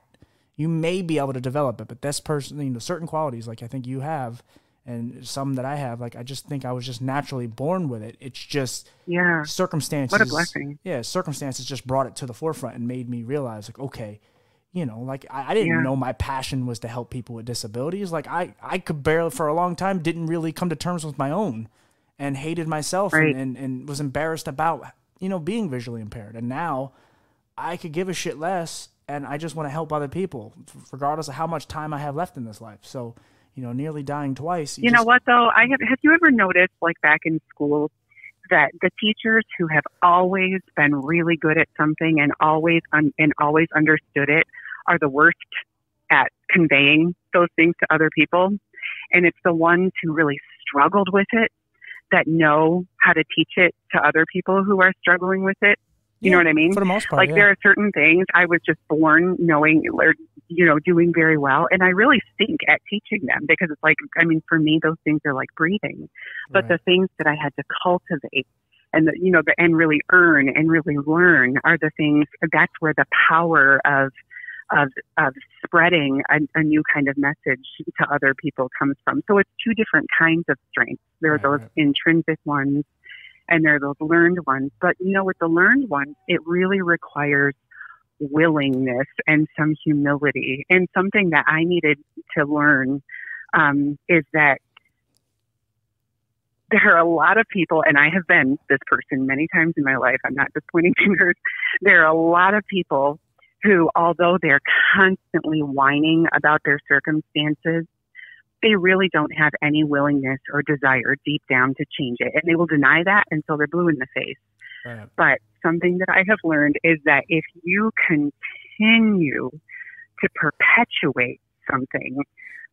you may be able to develop it but this person you know certain qualities like i think you have and some that i have like i just think i was just naturally born with it it's just
Yeah.
circumstances
What a blessing.
yeah circumstances just brought it to the forefront and made me realize like okay you know like i, I didn't
Yeah.
know my passion was to help people with disabilities like i i could barely for a long time didn't really come to terms with my own and hated myself
Right.
and, and, and was embarrassed about you know being visually impaired and now i could give a shit less and i just want to help other people regardless of how much time i have left in this life so you know nearly dying twice
You know
just-
what though? I have. Have you ever noticed, like back in school, that the teachers who have always been really good at something and always un- and always understood it are the worst at conveying those things to other people, and it's the ones who really struggled with it that know how to teach it to other people who are struggling with it. You know what I mean?
for the most part
like
yeah.
there are certain things I was just born knowing or you know doing very well and I really stink at teaching them because it's like I mean for me those things are like breathing but
Right.
the things that I had to cultivate and the, you know the, and really earn and really learn are the things that's where the power of of of spreading a, a new kind of message to other people comes from so it's two different kinds of strengths there are those intrinsic ones and there are those learned ones. But you know, with the learned ones, it really requires willingness and some humility. And something that I needed to learn um, is that there are a lot of people, and I have been this person many times in my life. I'm not just pointing fingers. There are a lot of people who, although they're constantly whining about their circumstances, they really don't have any willingness or desire deep down to change it. And they will deny that until they're blue in the face.
Right.
But something that I have learned is that if you continue to perpetuate something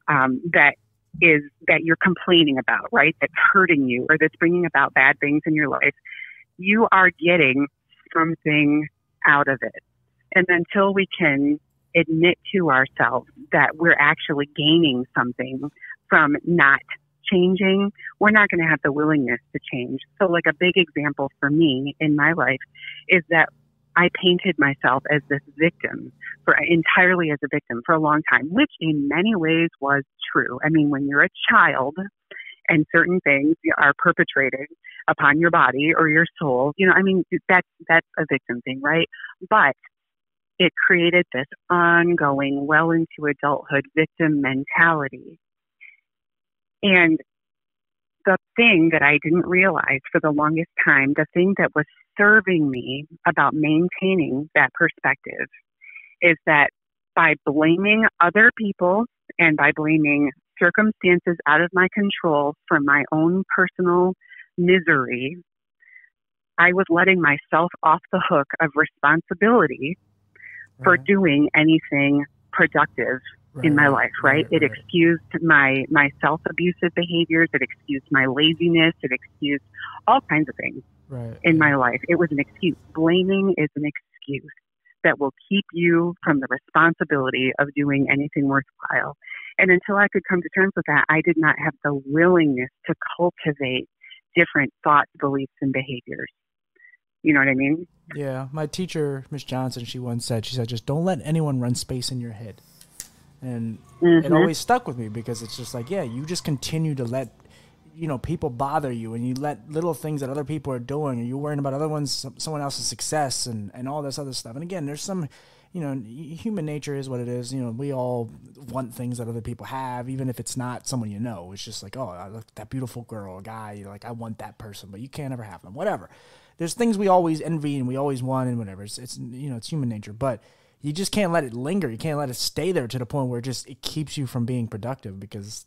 um, that is that you're complaining about, right? That's hurting you or that's bringing about bad things in your life, you are getting something out of it. And until we can admit to ourselves that we're actually gaining something from not changing, we're not going to have the willingness to change. So, like a big example for me in my life is that I painted myself as this victim for entirely as a victim for a long time, which in many ways was true. I mean, when you're a child and certain things are perpetrated upon your body or your soul, you know, I mean, that's that's a victim thing, right? But it created this ongoing, well into adulthood victim mentality. And the thing that I didn't realize for the longest time, the thing that was serving me about maintaining that perspective is that by blaming other people and by blaming circumstances out of my control for my own personal misery, I was letting myself off the hook of responsibility right. for doing anything productive right. in my life, right? right it excused my, my self abusive behaviors. It excused my laziness. It excused all kinds of things in my life. It was an excuse. Blaming is an excuse that will keep you from the responsibility of doing anything worthwhile. And until I could come to terms with that, I did not have the willingness to cultivate different thoughts, beliefs, and behaviors. You know what I mean?
Yeah. My teacher, Miss Johnson, she once said, she said, just don't let anyone run space in your head. And mm-hmm. it always stuck with me because it's just like, yeah, you just continue to let you know people bother you and you let little things that other people are doing and you're worrying about other ones someone else's success and and all this other stuff and again there's some you know human nature is what it is you know we all want things that other people have even if it's not someone you know it's just like oh I look that beautiful girl or guy you're like i want that person but you can't ever have them whatever there's things we always envy and we always want and whatever it's, it's you know it's human nature but you just can't let it linger you can't let it stay there to the point where it just it keeps you from being productive because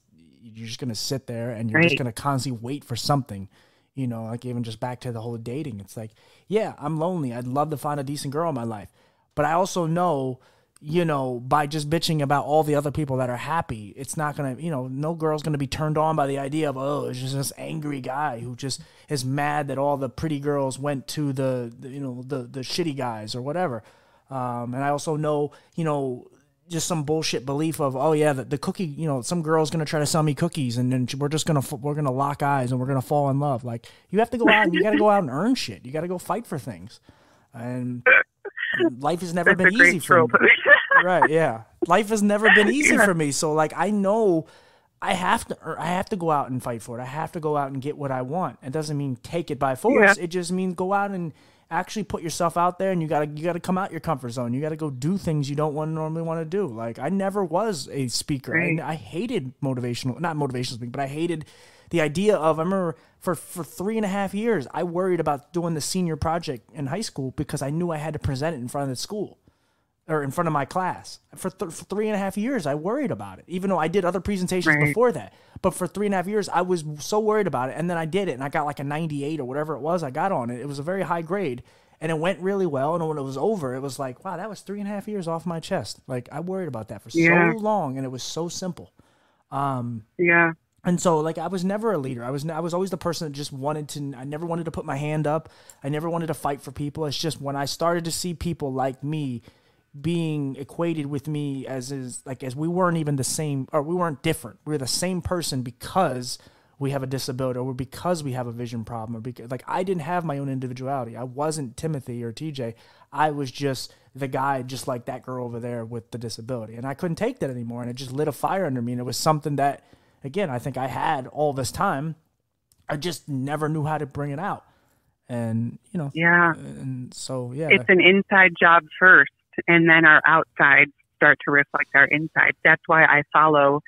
you're just gonna sit there and you're right. just gonna constantly wait for something. You know, like even just back to the whole dating. It's like, yeah, I'm lonely. I'd love to find a decent girl in my life, but I also know, you know, by just bitching about all the other people that are happy, it's not gonna, you know, no girl's gonna be turned on by the idea of oh, it's just this angry guy who just is mad that all the pretty girls went to the, the you know, the the shitty guys or whatever. Um, and I also know, you know, just some bullshit belief of oh yeah the, the cookie you know some girl's gonna try to sell me cookies and then we're just gonna we're gonna lock eyes and we're gonna fall in love. Like you have to go out and you gotta go out and earn shit. You gotta go fight for things. And life has never That's been easy for me right yeah life has never been easy yeah. for me so like I know I have to er, I have to go out and fight for it I have to go out and get what I want it doesn't mean take it by force yeah. it just means go out and actually put yourself out there and you gotta you gotta come out your comfort zone. You gotta go do things you don't want normally want to do. Like I never was a speaker. Right. I, I hated motivational not motivational speaking, but I hated the idea of I remember for for three and a half years I worried about doing the senior project in high school because I knew I had to present it in front of the school or in front of my class. For, th- for three and a half years, I worried about it, even though I did other presentations right. before that. But for three and a half years, I was so worried about it. And then I did it, and I got like a 98 or whatever it was I got on it. It was a very high grade, and it went really well. And when it was over, it was like, wow, that was three and a half years off my chest. Like, I worried about that for yeah. so long, and it was so simple. Um,
yeah.
And so, like, I was never a leader. I was I was always the person that just wanted to. I never wanted to put my hand up. I never wanted to fight for people. It's just when I started to see people like me being equated with me as is like as we weren't even the same or we weren't different. We are the same person because we have a disability or because we have a vision problem or because like I didn't have my own individuality. I wasn't Timothy or TJ. I was just the guy just like that girl over there with the disability. And I couldn't take that anymore and it just lit a fire under me and it was something that again, I think I had all this time. I just never knew how to bring it out. And, you know,
yeah.
And so, yeah.
It's an inside job first and then our outside start to reflect our inside. That's why I follow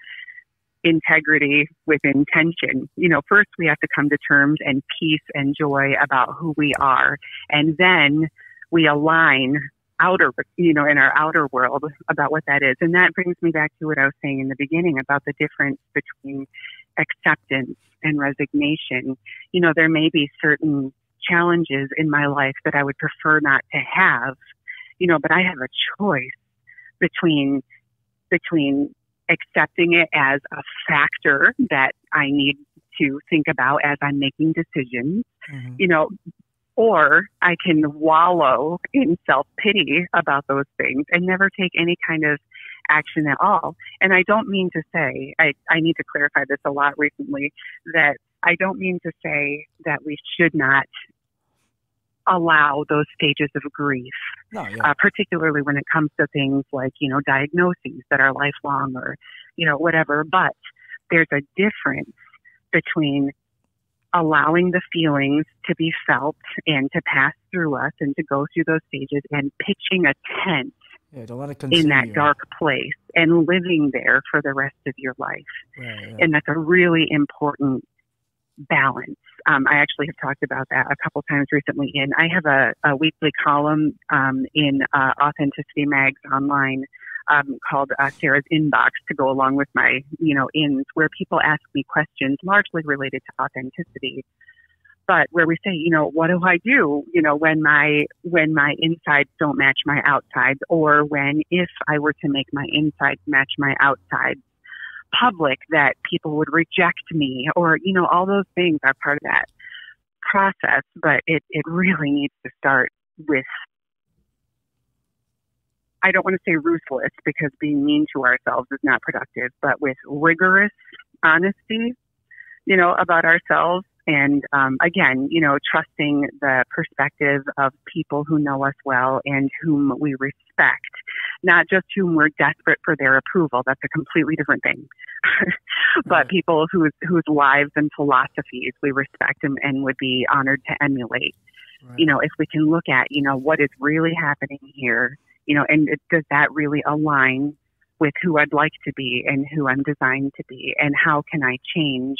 integrity with intention. You know, first we have to come to terms and peace and joy about who we are. And then we align outer, you know, in our outer world about what that is. And that brings me back to what I was saying in the beginning about the difference between acceptance and resignation. You know, there may be certain challenges in my life that I would prefer not to have you know, but I have a choice between between accepting it as a factor that I need to think about as I'm making decisions, mm-hmm. you know, or I can wallow in self pity about those things and never take any kind of action at all. And I don't mean to say, I, I need to clarify this a lot recently, that I don't mean to say that we should not allow those stages of grief, yeah. uh, particularly when it comes to things like, you know, diagnoses that are lifelong or, you know, whatever. But there's a difference between allowing the feelings to be felt and to pass through us and to go through those stages and pitching a tent
yeah, don't let it
in that dark place and living there for the rest of your life. Right, yeah. And that's a really important balance. Um, I actually have talked about that a couple times recently. And I have a, a weekly column um, in uh, Authenticity Mags online um, called uh, Sara's Inbox to go along with my, you know, ins, where people ask me questions largely related to authenticity but where we say, you know, what do I do, you know, when my when my insides don't match my outsides, or when if I were to make my insides match my outsides public, that people would reject me, or you know, all those things are part of that process. But it it really needs to start with. I don't want to say ruthless because being mean to ourselves is not productive, but with rigorous honesty, you know, about ourselves and um, again, you know, trusting the perspective of people who know us well and whom we respect, not just whom we're desperate for their approval. That's a completely different thing. but right. people whose whose lives and philosophies we respect and, and would be honored to emulate. Right. You know, if we can look at, you know, what is really happening here, you know, and it, does that really align with who I'd like to be and who I'm designed to be, and how can I change?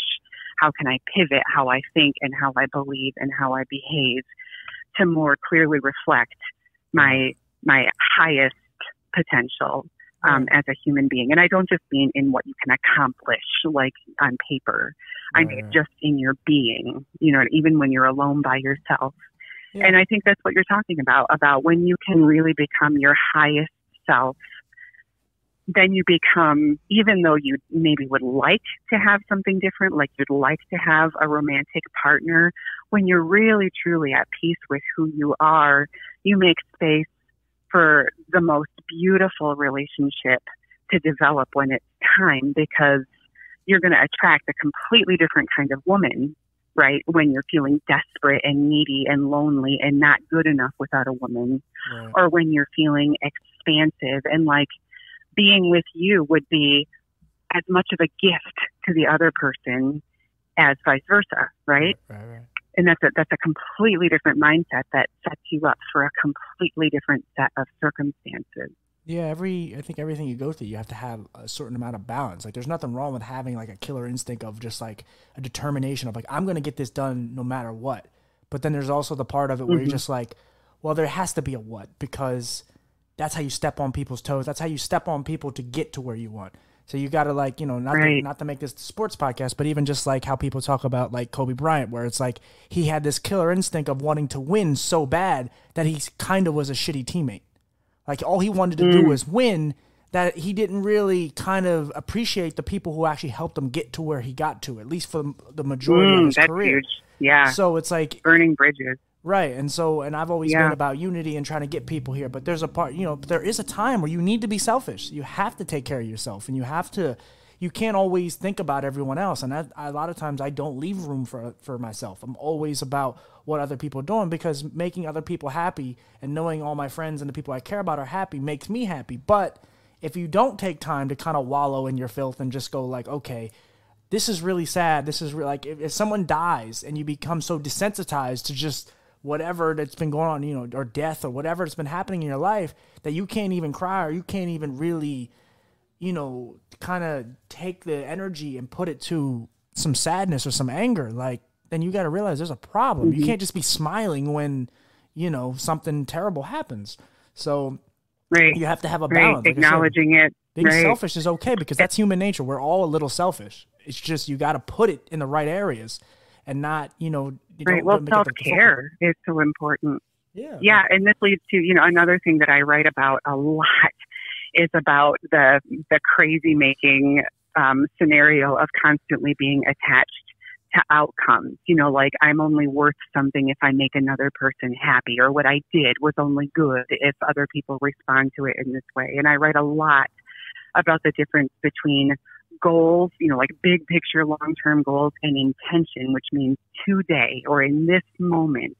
how can I pivot how I think and how I believe and how I behave to more clearly reflect my my highest potential um, as a human being. And I don't just mean in what you can accomplish, like on paper. I mean just in your being. You know, even when you're alone by yourself. And I think that's what you're talking about about when you can really become your highest self then you become, even though you maybe would like to have something different, like you'd like to have a romantic partner, when you're really truly at peace with who you are, you make space for the most beautiful relationship to develop when it's time because you're going to attract a completely different kind of woman, right? When you're feeling desperate and needy and lonely and not good enough without a woman, right. or when you're feeling expansive and like, being with you would be as much of a gift to the other person as vice versa, right? Right, right. And that's a that's a completely different mindset that sets you up for a completely different set of circumstances.
Yeah, every I think everything you go through, you have to have a certain amount of balance. Like, there's nothing wrong with having like a killer instinct of just like a determination of like I'm going to get this done no matter what. But then there's also the part of it where mm-hmm. you're just like, well, there has to be a what because that's how you step on people's toes. That's how you step on people to get to where you want. So you got to like, you know, not right. to, not to make this sports podcast, but even just like how people talk about like Kobe Bryant, where it's like he had this killer instinct of wanting to win so bad that he kind of was a shitty teammate. Like all he wanted to mm. do was win. That he didn't really kind of appreciate the people who actually helped him get to where he got to, at least for the majority mm, of his career. Huge.
Yeah.
So it's like
burning bridges.
Right. And so, and I've always yeah. been about unity and trying to get people here. But there's a part, you know, there is a time where you need to be selfish. You have to take care of yourself and you have to, you can't always think about everyone else. And I, a lot of times I don't leave room for, for myself. I'm always about what other people are doing because making other people happy and knowing all my friends and the people I care about are happy makes me happy. But if you don't take time to kind of wallow in your filth and just go like, okay, this is really sad. This is re-, like if, if someone dies and you become so desensitized to just whatever that's been going on, you know, or death or whatever that's been happening in your life that you can't even cry or you can't even really, you know, kind of take the energy and put it to some sadness or some anger, like then you got to realize there's a problem. Mm-hmm. You can't just be smiling when, you know, something terrible happens. So right. you have to have a balance.
Right. Acknowledging said, it.
Being right. selfish is okay because that's human nature. We're all a little selfish. It's just you got to put it in the right areas and not, you know, you
right. Well, self care is so important. Yeah. Yeah, and this leads to you know another thing that I write about a lot is about the the crazy making um, scenario of constantly being attached to outcomes. You know, like I'm only worth something if I make another person happy, or what I did was only good if other people respond to it in this way. And I write a lot about the difference between goals, you know, like big picture, long term goals and intention, which means today or in this moment,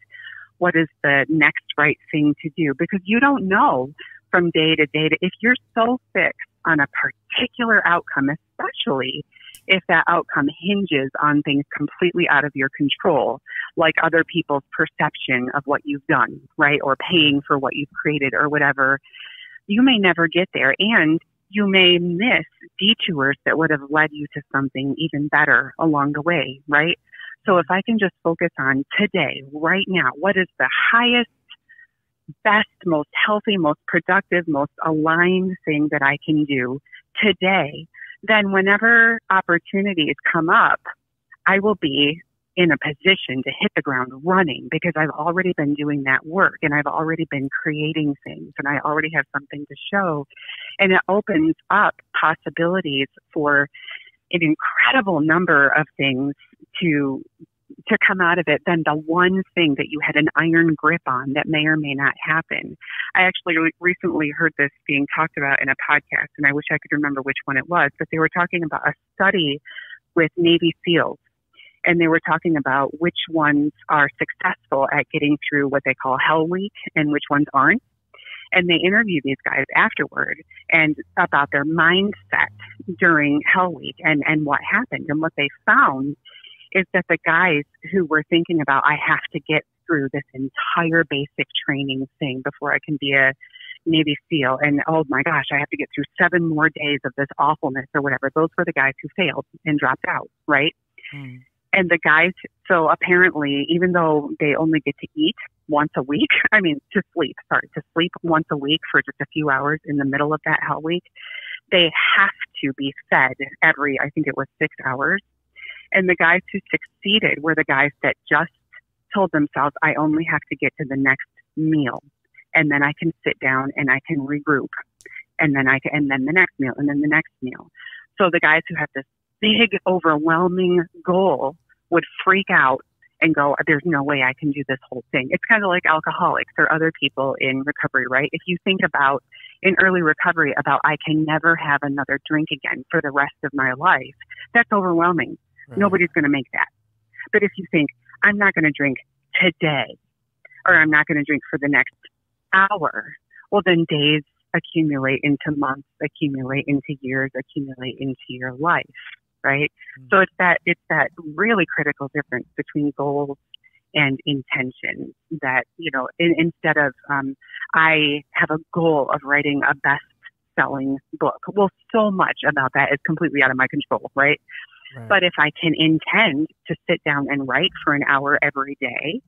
what is the next right thing to do? Because you don't know from day to day. To, if you're so fixed on a particular outcome, especially if that outcome hinges on things completely out of your control, like other people's perception of what you've done, right? Or paying for what you've created or whatever, you may never get there. And you may miss detours that would have led you to something even better along the way, right? So if I can just focus on today, right now, what is the highest best, most healthy, most productive, most aligned thing that I can do today, then whenever opportunities come up, I will be in a position to hit the ground running because I've already been doing that work and I've already been creating things and I already have something to show. And it opens up possibilities for an incredible number of things to to come out of it than the one thing that you had an iron grip on that may or may not happen. I actually recently heard this being talked about in a podcast, and I wish I could remember which one it was, but they were talking about a study with Navy SEALs. And they were talking about which ones are successful at getting through what they call Hell Week and which ones aren't. And they interviewed these guys afterward and about their mindset during Hell Week and, and what happened. And what they found is that the guys who were thinking about, I have to get through this entire basic training thing before I can be a Navy SEAL, and oh my gosh, I have to get through seven more days of this awfulness or whatever. Those were the guys who failed and dropped out, right? Mm. And the guys, so apparently, even though they only get to eat once a week, I mean, to sleep, sorry, to sleep once a week for just a few hours in the middle of that hell week, they have to be fed every, I think it was six hours and the guys who succeeded were the guys that just told themselves, I only have to get to the next meal and then I can sit down and I can regroup and then I can, and then the next meal and then the next meal. So the guys who had this big, overwhelming goal would freak out and go, there's no way I can do this whole thing. It's kind of like alcoholics or other people in recovery, right? If you think about in early recovery about I can never have another drink again for the rest of my life, that's overwhelming. Right. Nobody's going to make that. But if you think, I'm not going to drink today, or I'm not going to drink for the next hour, well, then days accumulate into months, accumulate into years, accumulate into your life, right? Mm-hmm. So it's that, it's that really critical difference between goals and intention that, you know, in, instead of, um, I have a goal of writing a best selling book. Well, so much about that is completely out of my control, right? But if I can intend to sit down and write for an hour every day,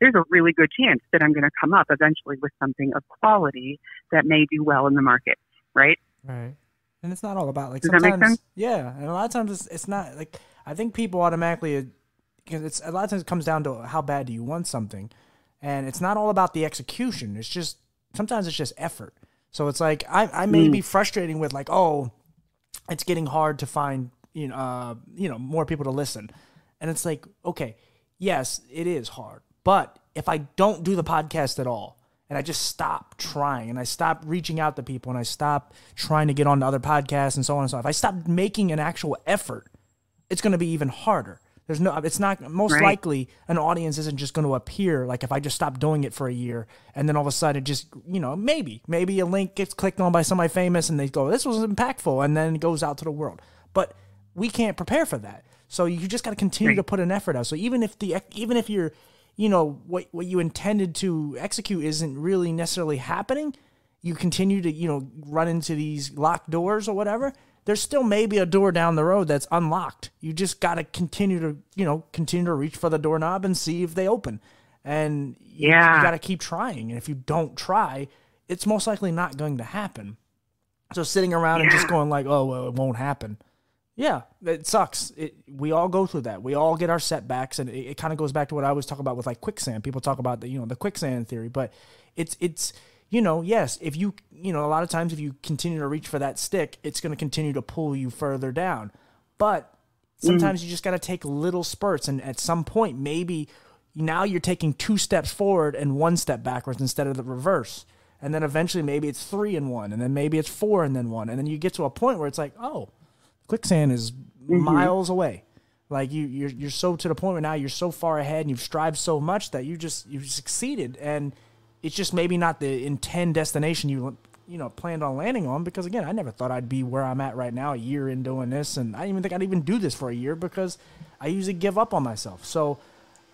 there's a really good chance that I'm going to come up eventually with something of quality that may do well in the market, right?
Right. And it's not all about like
Does sometimes,
yeah, and a lot of times it's, it's not like I think people automatically because it's a lot of times it comes down to how bad do you want something, and it's not all about the execution. It's just sometimes it's just effort. So it's like I I may mm. be frustrating with like oh, it's getting hard to find you know, uh, you know, more people to listen. And it's like, okay, yes, it is hard. But if I don't do the podcast at all, and I just stop trying and I stop reaching out to people and I stop trying to get on to other podcasts and so on and so on. If I stop making an actual effort, it's going to be even harder. There's no, it's not, most right. likely an audience isn't just going to appear like if I just stop doing it for a year and then all of a sudden just, you know, maybe, maybe a link gets clicked on by somebody famous and they go, this was impactful and then it goes out to the world. But we can't prepare for that. So you just got to continue right. to put an effort out. So even if the even if you're, you know, what what you intended to execute isn't really necessarily happening, you continue to you know run into these locked doors or whatever. There's still maybe a door down the road that's unlocked. You just got to continue to you know continue to reach for the doorknob and see if they open. And
yeah,
you, got to keep trying. And if you don't try, it's most likely not going to happen. So sitting around yeah. and just going like, oh, well, it won't happen yeah, it sucks. It, we all go through that. We all get our setbacks, and it, it kind of goes back to what I was talking about with like quicksand. People talk about the you know the quicksand theory, but it's it's you know yes, if you you know a lot of times if you continue to reach for that stick, it's going to continue to pull you further down. But sometimes mm. you just got to take little spurts, and at some point maybe now you're taking two steps forward and one step backwards instead of the reverse. And then eventually maybe it's three and one, and then maybe it's four and then one, and then you get to a point where it's like, oh, quicksand is mm-hmm. miles away. Like you, you're you're so to the point where now you're so far ahead and you've strived so much that you just you've succeeded, and it's just maybe not the intend destination you you know planned on landing on. Because again, I never thought I'd be where I'm at right now, a year in doing this, and I didn't even think I'd even do this for a year because I usually give up on myself. So,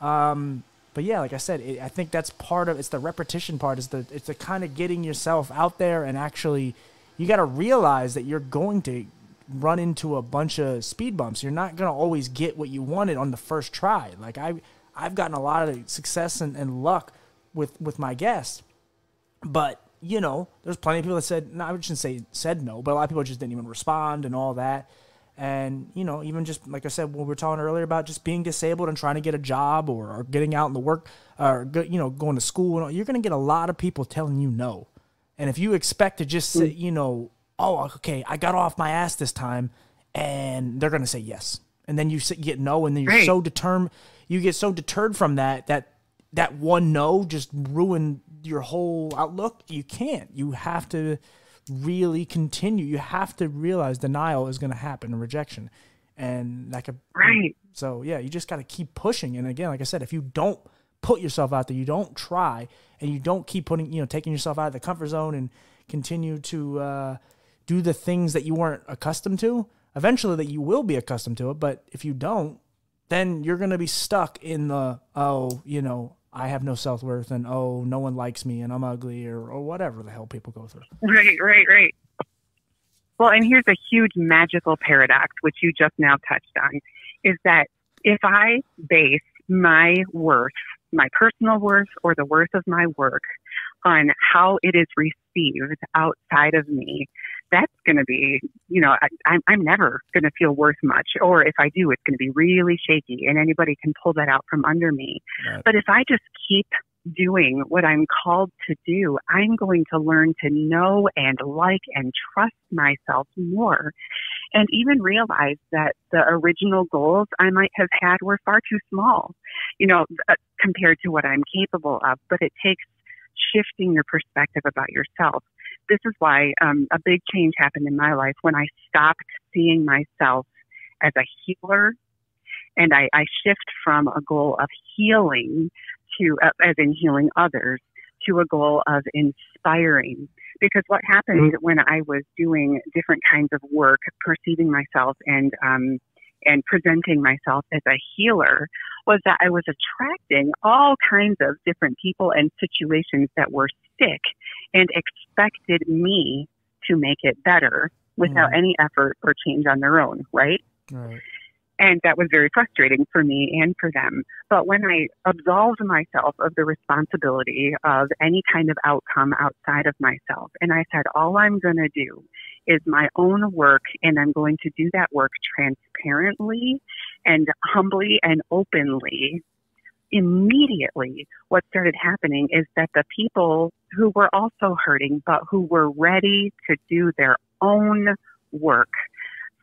um, but yeah, like I said, it, I think that's part of it's the repetition part. Is the it's the kind of getting yourself out there and actually you got to realize that you're going to run into a bunch of speed bumps. You're not gonna always get what you wanted on the first try. Like I I've gotten a lot of success and, and luck with with my guests, But you know, there's plenty of people that said no. I shouldn't say said no, but a lot of people just didn't even respond and all that. And you know, even just like I said, when we were talking earlier about just being disabled and trying to get a job or, or getting out in the work or you know going to school, you're going to get a lot of people telling you no. And if you expect to just say, mm. you know, oh, okay, I got off my ass this time, and they're going to say yes, and then you get no, and then you're right. so determined, you get so deterred from that that that one no just ruined your whole outlook. You can't. You have to really continue. You have to realize denial is going to happen and rejection, and that could
right.
So yeah, you just got to keep pushing. And again, like I said, if you don't put yourself out there, you don't try, and you don't keep putting, you know, taking yourself out of the comfort zone and continue to uh, do the things that you weren't accustomed to. Eventually, that you will be accustomed to it. But if you don't, then you're going to be stuck in the oh, you know, I have no self worth and oh, no one likes me and I'm ugly or, or whatever the hell people go through.
Right, right, right. Well, and here's a huge magical paradox, which you just now touched on, is that if I base my worth, my personal worth, or the worth of my work on how it is received outside of me, that's going to be, you know, I, I'm, I'm never going to feel worth much. Or if I do, it's going to be really shaky and anybody can pull that out from under me. Right. But if I just keep doing what I'm called to do, I'm going to learn to know and like and trust myself more. And even realize that the original goals I might have had were far too small, you know, uh, compared to what I'm capable of. But it takes shifting your perspective about yourself this is why um, a big change happened in my life when I stopped seeing myself as a healer and I, I shift from a goal of healing to, uh, as in healing others, to a goal of inspiring. Because what happened mm-hmm. when I was doing different kinds of work, perceiving myself and um, and presenting myself as a healer was that I was attracting all kinds of different people and situations that were sick and expected me to make it better without mm. any effort or change on their own, right? Right. And that was very frustrating for me and for them. But when I absolved myself of the responsibility of any kind of outcome outside of myself, and I said, all I'm going to do is my own work, and I'm going to do that work transparently and humbly and openly. Immediately, what started happening is that the people who were also hurting, but who were ready to do their own work,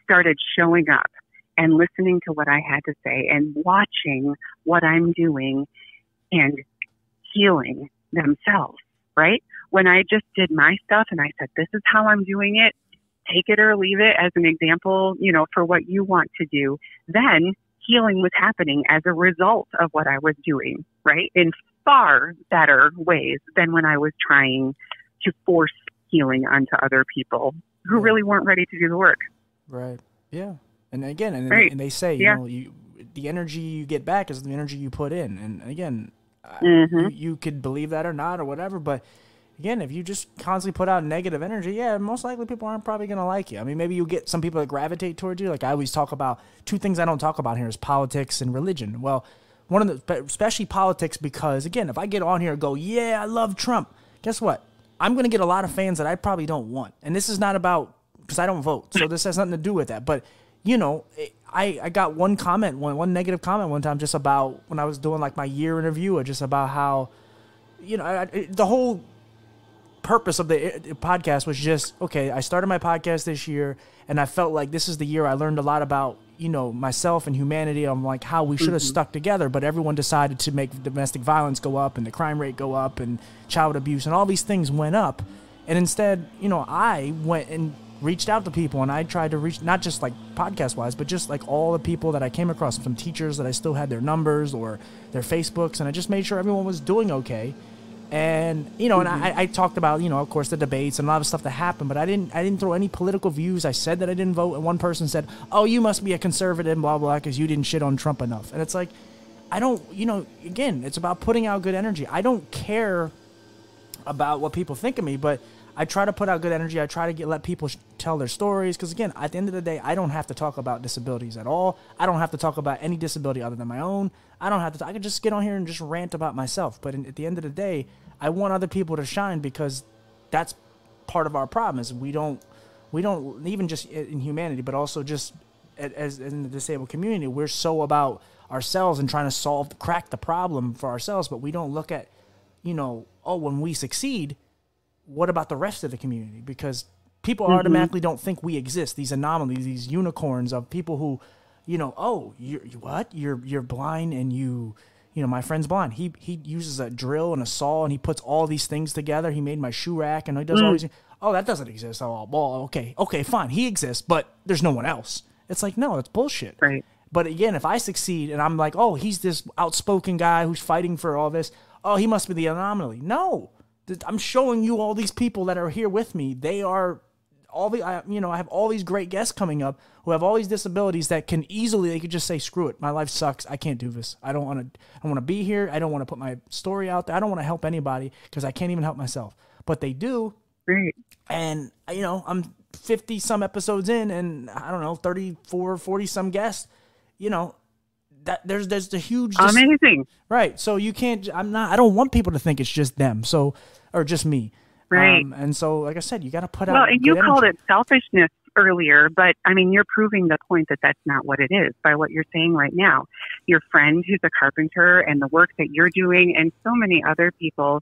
started showing up and listening to what I had to say and watching what I'm doing and healing themselves, right? When I just did my stuff and I said, this is how I'm doing it, take it or leave it as an example, you know, for what you want to do, then healing was happening as a result of what I was doing, right? In far better ways than when I was trying to force healing onto other people who really weren't ready to do the work.
Right. Yeah. And again, and, right. and they say, you yeah. know, you, the energy you get back is the energy you put in. And again, mm-hmm. you, you could believe that or not or whatever, but again, if you just constantly put out negative energy, yeah, most likely people aren't probably going to like you. I mean, maybe you get some people that gravitate towards you. Like I always talk about two things I don't talk about here is politics and religion. Well, one of the especially politics because again, if I get on here and go, "Yeah, I love Trump." Guess what? I'm going to get a lot of fans that I probably don't want. And this is not about because I don't vote. So this has nothing to do with that. But, you know, I, I got one comment, one, one negative comment one time just about when I was doing like my year interview, or just about how, you know, I, the whole purpose of the uh, podcast was just okay. I started my podcast this year, and I felt like this is the year I learned a lot about you know myself and humanity. I'm like how we should have mm-hmm. stuck together, but everyone decided to make domestic violence go up and the crime rate go up and child abuse and all these things went up. And instead, you know, I went and reached out to people and I tried to reach not just like podcast wise, but just like all the people that I came across from teachers that I still had their numbers or their Facebooks, and I just made sure everyone was doing okay and you know, mm-hmm. and I, I, talked about you know, of course, the debates and a lot of stuff that happened, but I didn't I didn't throw any political views. I said that I didn't vote, and one person said, "Oh, you must be a conservative, and blah blah, because you didn't shit on Trump enough." And it's like, I don't, you know, again, it's about putting out good energy. I don't care about what people think of me, but I try to put out good energy. I try to get let people sh- tell their stories because again, at the end of the day, I don't have to talk about disabilities at all. I don't have to talk about any disability other than my own. I don't have to. I can just get on here and just rant about myself. But in, at the end of the day, I want other people to shine because that's part of our problem is we don't we don't even just in humanity, but also just as in the disabled community, we're so about ourselves and trying to solve crack the problem for ourselves, but we don't look at you know, oh, when we succeed, what about the rest of the community? Because people mm-hmm. automatically don't think we exist. These anomalies, these unicorns of people who, you know, oh, you're what? You're you're blind and you, you know, my friend's blind. He he uses a drill and a saw and he puts all these things together. He made my shoe rack and he does mm. all these. Oh, that doesn't exist. Oh, well, okay, okay, fine. He exists, but there's no one else. It's like no, that's bullshit.
Right.
But again, if I succeed and I'm like, oh, he's this outspoken guy who's fighting for all this. Oh, he must be the anomaly. No, I'm showing you all these people that are here with me. They are all the I, you know I have all these great guests coming up who have all these disabilities that can easily they could just say screw it. My life sucks. I can't do this. I don't want to I want to be here. I don't want to put my story out there. I don't want to help anybody because I can't even help myself. But they do. And you know I'm 50 some episodes in and I don't know 34 40 some guests you know that there's there's the huge
dis- amazing
right so you can't I'm not I don't want people to think it's just them so or just me.
Right.
Um, and so, like I said, you got to put
well,
out.
Well, and you called it selfishness earlier, but I mean, you're proving the point that that's not what it is by what you're saying right now. Your friend who's a carpenter and the work that you're doing, and so many other people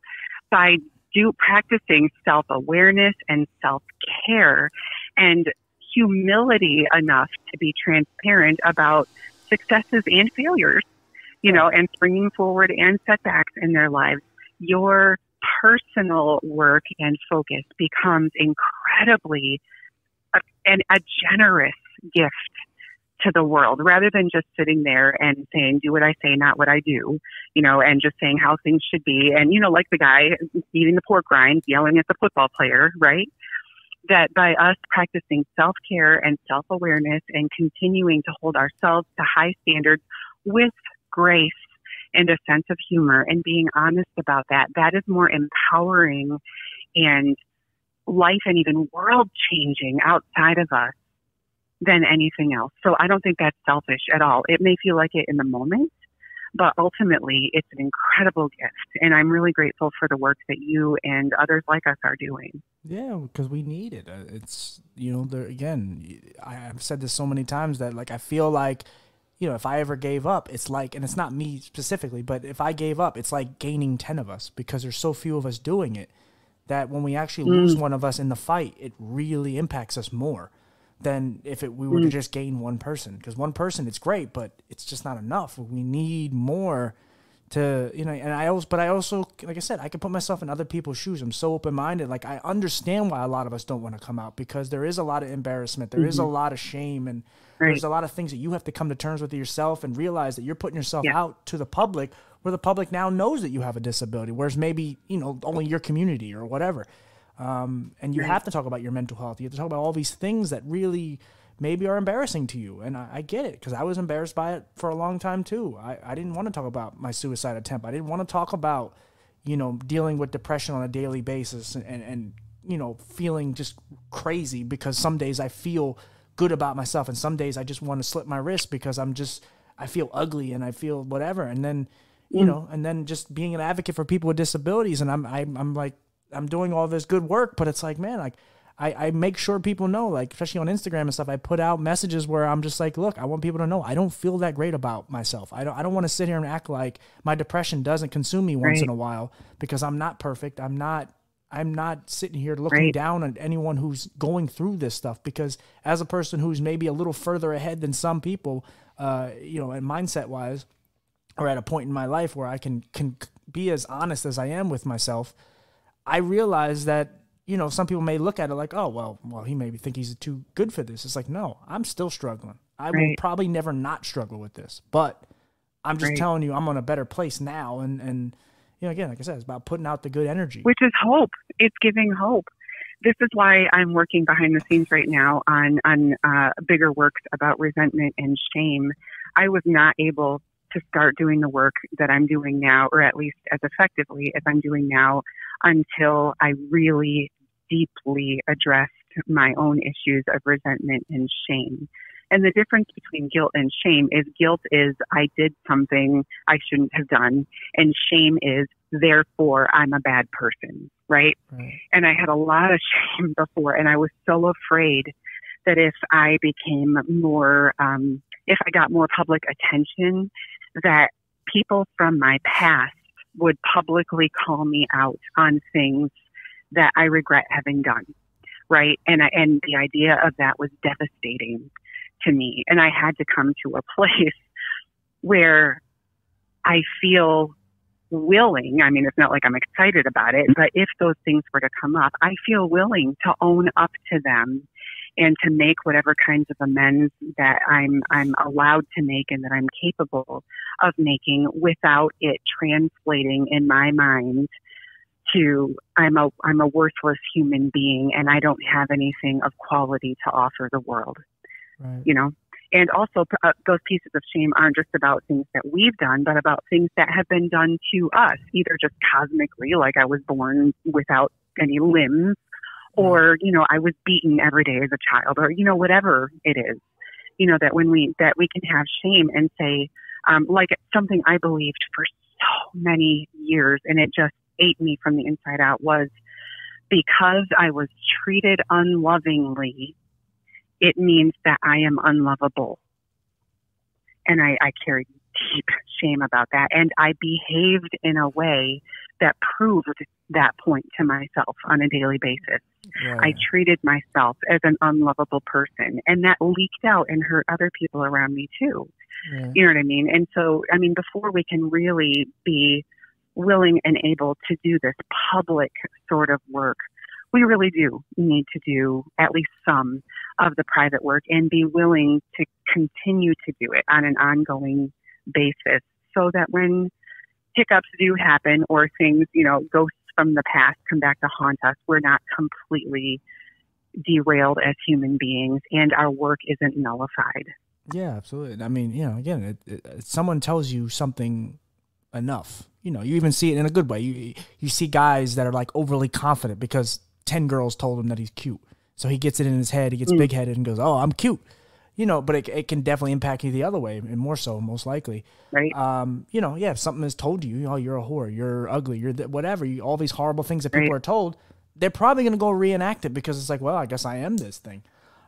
by do practicing self awareness and self care and humility enough to be transparent about successes and failures, you know, and bringing forward and setbacks in their lives. Your personal work and focus becomes incredibly a, and a generous gift to the world rather than just sitting there and saying, do what I say, not what I do, you know, and just saying how things should be. And, you know, like the guy eating the pork rinds, yelling at the football player, right? That by us practicing self care and self awareness and continuing to hold ourselves to high standards with grace and a sense of humor and being honest about that, that is more empowering and life and even world changing outside of us than anything else. So I don't think that's selfish at all. It may feel like it in the moment, but ultimately it's an incredible gift. And I'm really grateful for the work that you and others like us are doing.
Yeah, because we need it. Uh, it's, you know, there, again, I've said this so many times that like I feel like you know, if I ever gave up, it's like, and it's not me specifically, but if I gave up, it's like gaining 10 of us because there's so few of us doing it that when we actually mm. lose one of us in the fight, it really impacts us more than if it, we were mm. to just gain one person. Because one person, it's great, but it's just not enough. We need more to you know and i also but i also like i said i can put myself in other people's shoes i'm so open-minded like i understand why a lot of us don't want to come out because there is a lot of embarrassment There mm-hmm. is a mm-hmm. lot of shame and right. there's a lot of things that you have to come to terms with yourself and realize that you're putting yourself yeah. out to the public where the public now knows that you have a disability whereas maybe you know only your community or whatever um, and you right. have to talk about your mental health you have to talk about all these things that really maybe are embarrassing to you. And I, I get it because I was embarrassed by it for a long time too. I, I didn't want to talk about my suicide attempt. I didn't want to talk about, you know, dealing with depression on a daily basis and, and, and you know, feeling just crazy because some days I feel good about myself and some days I just want to slip my wrist because I'm just, I feel ugly and I feel whatever. And then, you mm. know, and then just being an advocate for people with disabilities. And I'm, I'm, I'm like, I'm doing all this good work, but it's like, man, like, I, I make sure people know, like especially on Instagram and stuff, I put out messages where I'm just like, look, I want people to know I don't feel that great about myself. I don't I don't want to sit here and act like my depression doesn't consume me once right. in a while because I'm not perfect. I'm not I'm not sitting here looking right. down on anyone who's going through this stuff because as a person who's maybe a little further ahead than some people, uh, you know, and mindset wise, or at a point in my life where I can can be as honest as I am with myself, I realize that you know, some people may look at it like, oh, well, well, he maybe think he's too good for this. It's like, no, I'm still struggling. I right. will probably never not struggle with this, but I'm just right. telling you, I'm on a better place now. And, and, you know, again, like I said, it's about putting out the good energy.
Which is hope. It's giving hope. This is why I'm working behind the scenes right now on, on uh, bigger works about resentment and shame. I was not able to start doing the work that I'm doing now, or at least as effectively as I'm doing now, until I really deeply addressed my own issues of resentment and shame. And the difference between guilt and shame is guilt is I did something I shouldn't have done, and shame is therefore I'm a bad person, right? right? And I had a lot of shame before, and I was so afraid that if I became more, um, if I got more public attention, that people from my past would publicly call me out on things that I regret having done, right? And and the idea of that was devastating to me, and I had to come to a place where I feel willing, I mean, it's not like I'm excited about it, but if those things were to come up, I feel willing to own up to them and to make whatever kinds of amends that I'm, I'm allowed to make and that I'm capable of making without it translating in my mind to I'm a, I'm a worthless human being and I don't have anything of quality to offer the world. Right. You know? And also, uh, those pieces of shame aren't just about things that we've done, but about things that have been done to us, either just cosmically, like I was born without any limbs, or, you know, I was beaten every day as a child, or, you know, whatever it is. You know, that when we, that we can have shame and say, um, like something I believed for so many years, and it just ate me from the inside out was because I was treated unlovingly it means that I am unlovable. And I, I carried deep shame about that. And I behaved in a way that proved that point to myself on a daily basis. Yeah. I treated myself as an unlovable person, and that leaked out and hurt other people around me too. Yeah. You know what I mean? And so, I mean, before we can really be willing and able to do this public sort of work, we really do need to do at least some of the private work and be willing to continue to do it on an ongoing basis so that when hiccups do happen or things, you know, ghosts from the past come back to haunt us, we're not completely derailed as human beings and our work isn't nullified.
Yeah, absolutely. I mean, you know, again, it, it, someone tells you something enough. You know, you even see it in a good way. You you see guys that are like overly confident because 10 girls told him that he's cute. So he gets it in his head, he gets mm. big headed and goes, Oh, I'm cute. You know, but it, it can definitely impact you the other way, and more so, most likely.
Right.
Um, you know, yeah, if something is told to you, oh, you're a whore, you're ugly, you're whatever, you, all these horrible things that people right. are told, they're probably going to go reenact it because it's like, well, I guess I am this thing.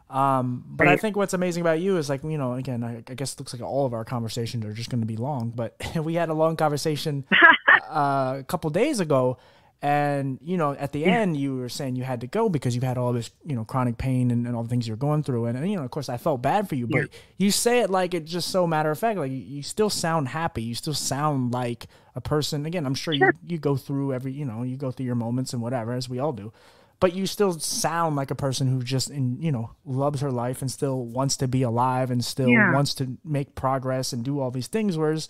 Um, but right. I think what's amazing about you is like, you know, again, I, I guess it looks like all of our conversations are just going to be long, but we had a long conversation uh, a couple days ago and you know, at the yeah. end, you were saying you had to go because you had all this, you know, chronic pain and, and all the things you're going through. And, and, you know, of course, I felt bad for you, but yeah. you say it like it's just so matter of fact. Like you, you, still sound happy. You still sound like a person. Again, I'm sure, sure, you you go through every, you know, you go through your moments and whatever, as we all do. But you still sound like a person who just, in, you know, loves her life and still wants to be alive and still yeah. wants to make progress and do all these things. Whereas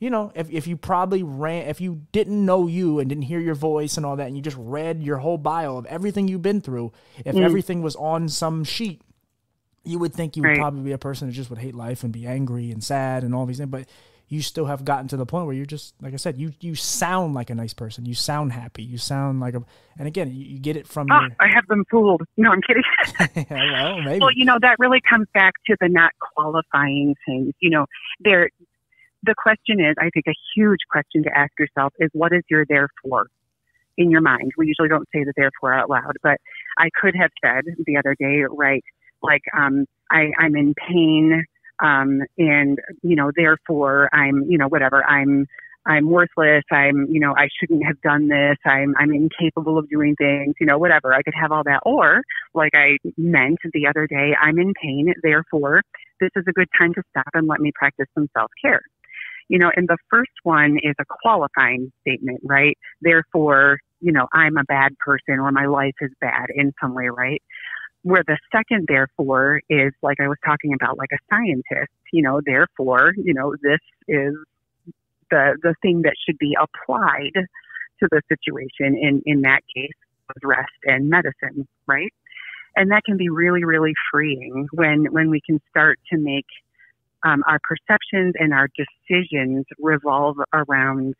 you know, if, if you probably ran, if you didn't know you and didn't hear your voice and all that, and you just read your whole bio of everything you've been through, if mm. everything was on some sheet, you would think you would right. probably be a person that just would hate life and be angry and sad and all these things. But you still have gotten to the point where you're just, like I said, you you sound like a nice person. You sound happy. You sound like a, and again, you, you get it from. Oh, your,
I have them fooled. No, I'm kidding. well, maybe. Well, you know that really comes back to the not qualifying things. You know, there the question is, I think a huge question to ask yourself is what is your therefore in your mind? We usually don't say the therefore out loud, but I could have said the other day, right, like, um, I, I'm in pain, um, and, you know, therefore I'm, you know, whatever, I'm, I'm worthless. I'm, you know, I shouldn't have done this. I'm, I'm incapable of doing things, you know, whatever. I could have all that. Or, like I meant the other day, I'm in pain. Therefore, this is a good time to stop and let me practice some self care you know, and the first one is a qualifying statement, right? Therefore, you know, I'm a bad person or my life is bad in some way, right? Where the second therefore is like I was talking about, like a scientist, you know, therefore, you know, this is the the thing that should be applied to the situation in in that case was rest and medicine, right? And that can be really, really freeing when when we can start to make um, our perceptions and our decisions revolve around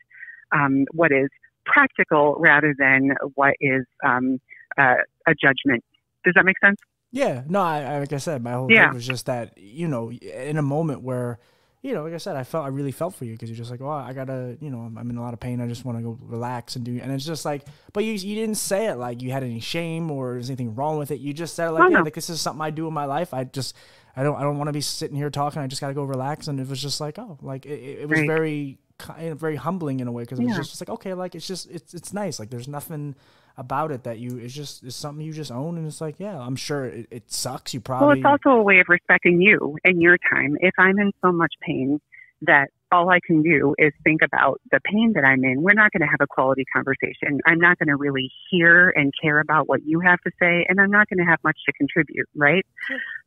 um, what is practical rather than what is um, uh, a judgment. Does that make sense?
Yeah. No, I, like I said, my whole yeah. thing was just that, you know, in a moment where you know, like I said, I felt I really felt for you because you're just like, oh, I gotta, you know, I'm in a lot of pain. I just want to go relax and do. And it's just like, but you you didn't say it like you had any shame or there's anything wrong with it. You just said it like,
Oh,
yeah,
no.
like this is something I do in my life. I just I don't I don't want to be sitting here talking. I just gotta go relax. And it was just like, oh, like it, it was
Right.
very kind of very humbling in a way because it was
Yeah.
just, just like okay, like it's just it's it's nice. Like there's nothing about it that you it's just it's something you just own and it's like yeah i'm sure it, it sucks you probably
Well, it's also a way of respecting you and your time. If I'm in so much pain that all I can do is think about the pain that I'm in, we're not going to have a quality conversation. I'm not going to really hear and care about what you have to say, and I'm not going to have much to contribute, right?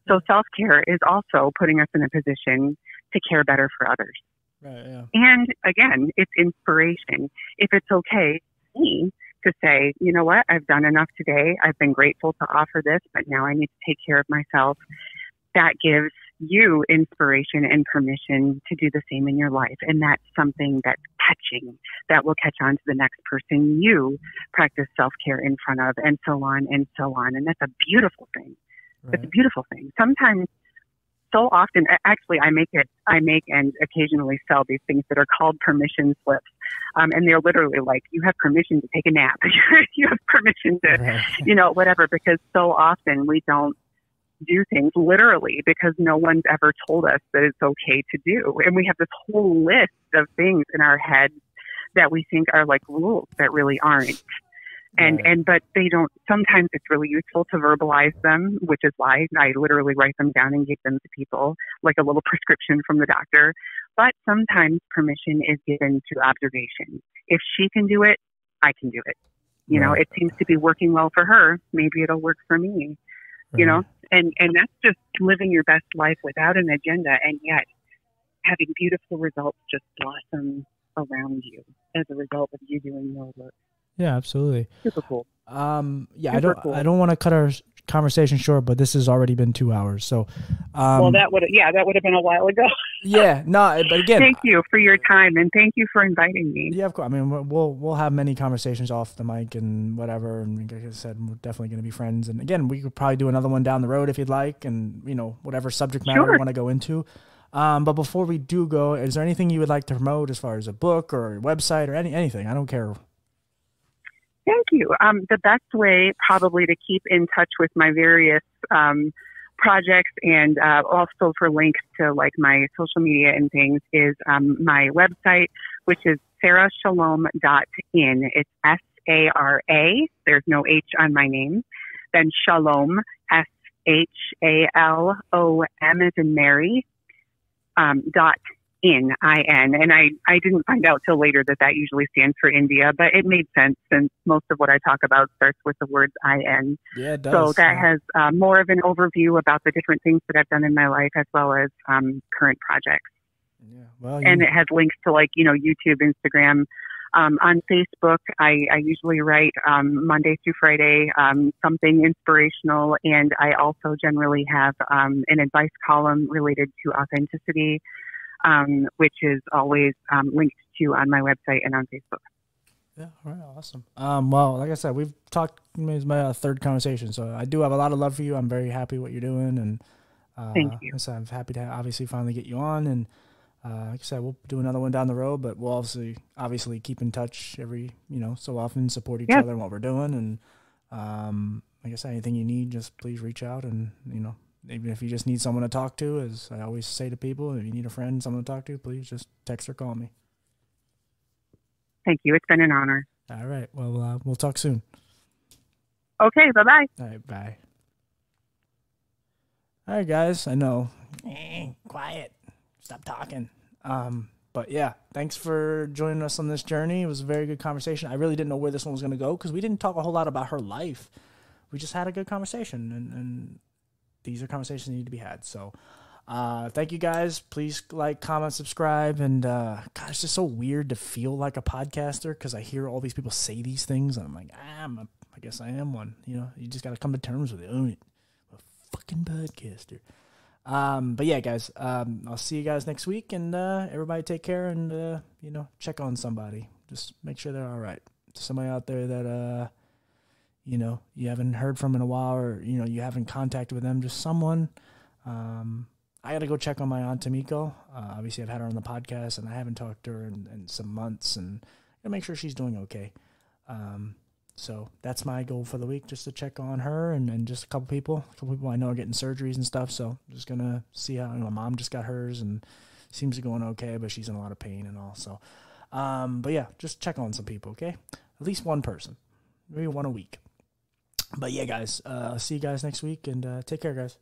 So self care is also putting us in a position to care better for others.
right yeah
And again, it's inspiration. If it's okay me to say, you know what, I've done enough today. I've been grateful to offer this, but now I need to take care of myself. That gives you inspiration and permission to do the same in your life. And that's something that's catching, that will catch on to the next person you practice self care in front of, and so on and so on. And that's a beautiful thing. It's a beautiful thing. Sometimes, so often, actually, I make it, I make and occasionally sell these things that are called permission slips. Um, and they're literally like, you have permission to take a nap. you have permission to,
Right.
you know, whatever, because so often we don't do things literally because no one's ever told us that it's okay to do. And we have this whole list of things in our heads that we think are like rules that really aren't and
Right.
and but they don't sometimes it's really useful to verbalize them which is why i literally write them down and give them to people like a little prescription from the doctor but sometimes permission is given to observation. If she can do it i can do it. You know it seems to be working well for her. Maybe it'll work for me. You know and and that's just living your best life without an agenda and yet having beautiful results just blossom around you as a result of you doing your work.
Yeah absolutely.
Super cool.
Um, yeah, I don't,
cool.
I don't want to cut our conversation short, but this has already been two hours. So, um,
well, that would yeah, that would have been a while ago.
yeah, no, but again,
thank you for your time and thank you for inviting me.
yeah, of course. I mean, we'll- we'll have many conversations off the mic and whatever. And like I said, we're definitely going to be friends. And again, we could probably do another one down the road if you'd like, and you know, whatever subject matter
Sure.
we want to go into. Um, but before we do go, is there anything you would like to promote as far as a book or a website or any anything? I don't care.
Thank you. Um, the best way probably to keep in touch with my various um, projects and uh, also for links to like my social media and things is um, my website, which is sarashalom.in. It's S A R A. There's no H on my name. Then Shalom, S H A L O M as in Mary, um, dot in I N. And I, I didn't find out till later that that usually stands for India, but it made sense since most of what I talk about starts with the words I N.
Yeah, does.
So that has uh, more of an overview about the different things that I've done in my life as well as um, current projects.
Yeah. Well, you,
And it has links to like, you know, YouTube, Instagram. Um, on Facebook, I, I usually write um, Monday through Friday um, something inspirational, and I also generally have um, an advice column related to authenticity, um, which is always um, linked to on my website and on Facebook.
Yeah, all right, awesome. Um, well, like I said, we've talked. It's my uh, third conversation, so I do have a lot of love for you. I'm very happy what you're doing, and uh,
Thank you.
said, I'm happy to obviously finally get you on, and uh, like I said, we'll do another one down the road. But we'll obviously, obviously, keep in touch every you know so often, support each other in what we're doing, and um, like I said, anything you need, just please reach out, and you know, even if you just need someone to talk to, as I always say to people, if you need a friend, someone to talk to, please just text or call me.
Thank you. It's been an honor.
All right, well, uh, we'll talk soon.
Okay, bye bye.
All right, bye. All right, guys. I know. Eh, quiet. Stop talking. Um, but yeah, thanks for joining us on this journey. It was a very good conversation. I really didn't know where this one was going to go because we didn't talk a whole lot about her life. We just had a good conversation, and, and these are conversations that need to be had. So, uh, thank you guys. Please like, comment, subscribe, and uh, God, it's just so weird to feel like a podcaster because I hear all these people say these things, and I'm like, ah, I'm a, I guess I am one. You know, you just got to come to terms with it. I'm a fucking podcaster. Um, but yeah, guys, um, I'll see you guys next week, and uh, everybody take care, and uh, you know, check on somebody. Just make sure they're all right. Somebody out there that uh, you know, you haven't heard from in a while, or you know, you haven't contacted with them. Just someone. Um, I got to go check on my aunt Tamiko. Uh, obviously, I've had her on the podcast, and I haven't talked to her in, in some months, and to make sure she's doing okay. Um, so that's my goal for the week, just to check on her and, and just a couple people. A couple people I know are getting surgeries and stuff, so I'm just gonna see how. You know, my mom just got hers and seems to be going okay, but she's in a lot of pain and all. So, um, but yeah, just check on some people, okay? At least one person, maybe one a week. But yeah, guys, uh, see you guys next week, and uh, take care, guys.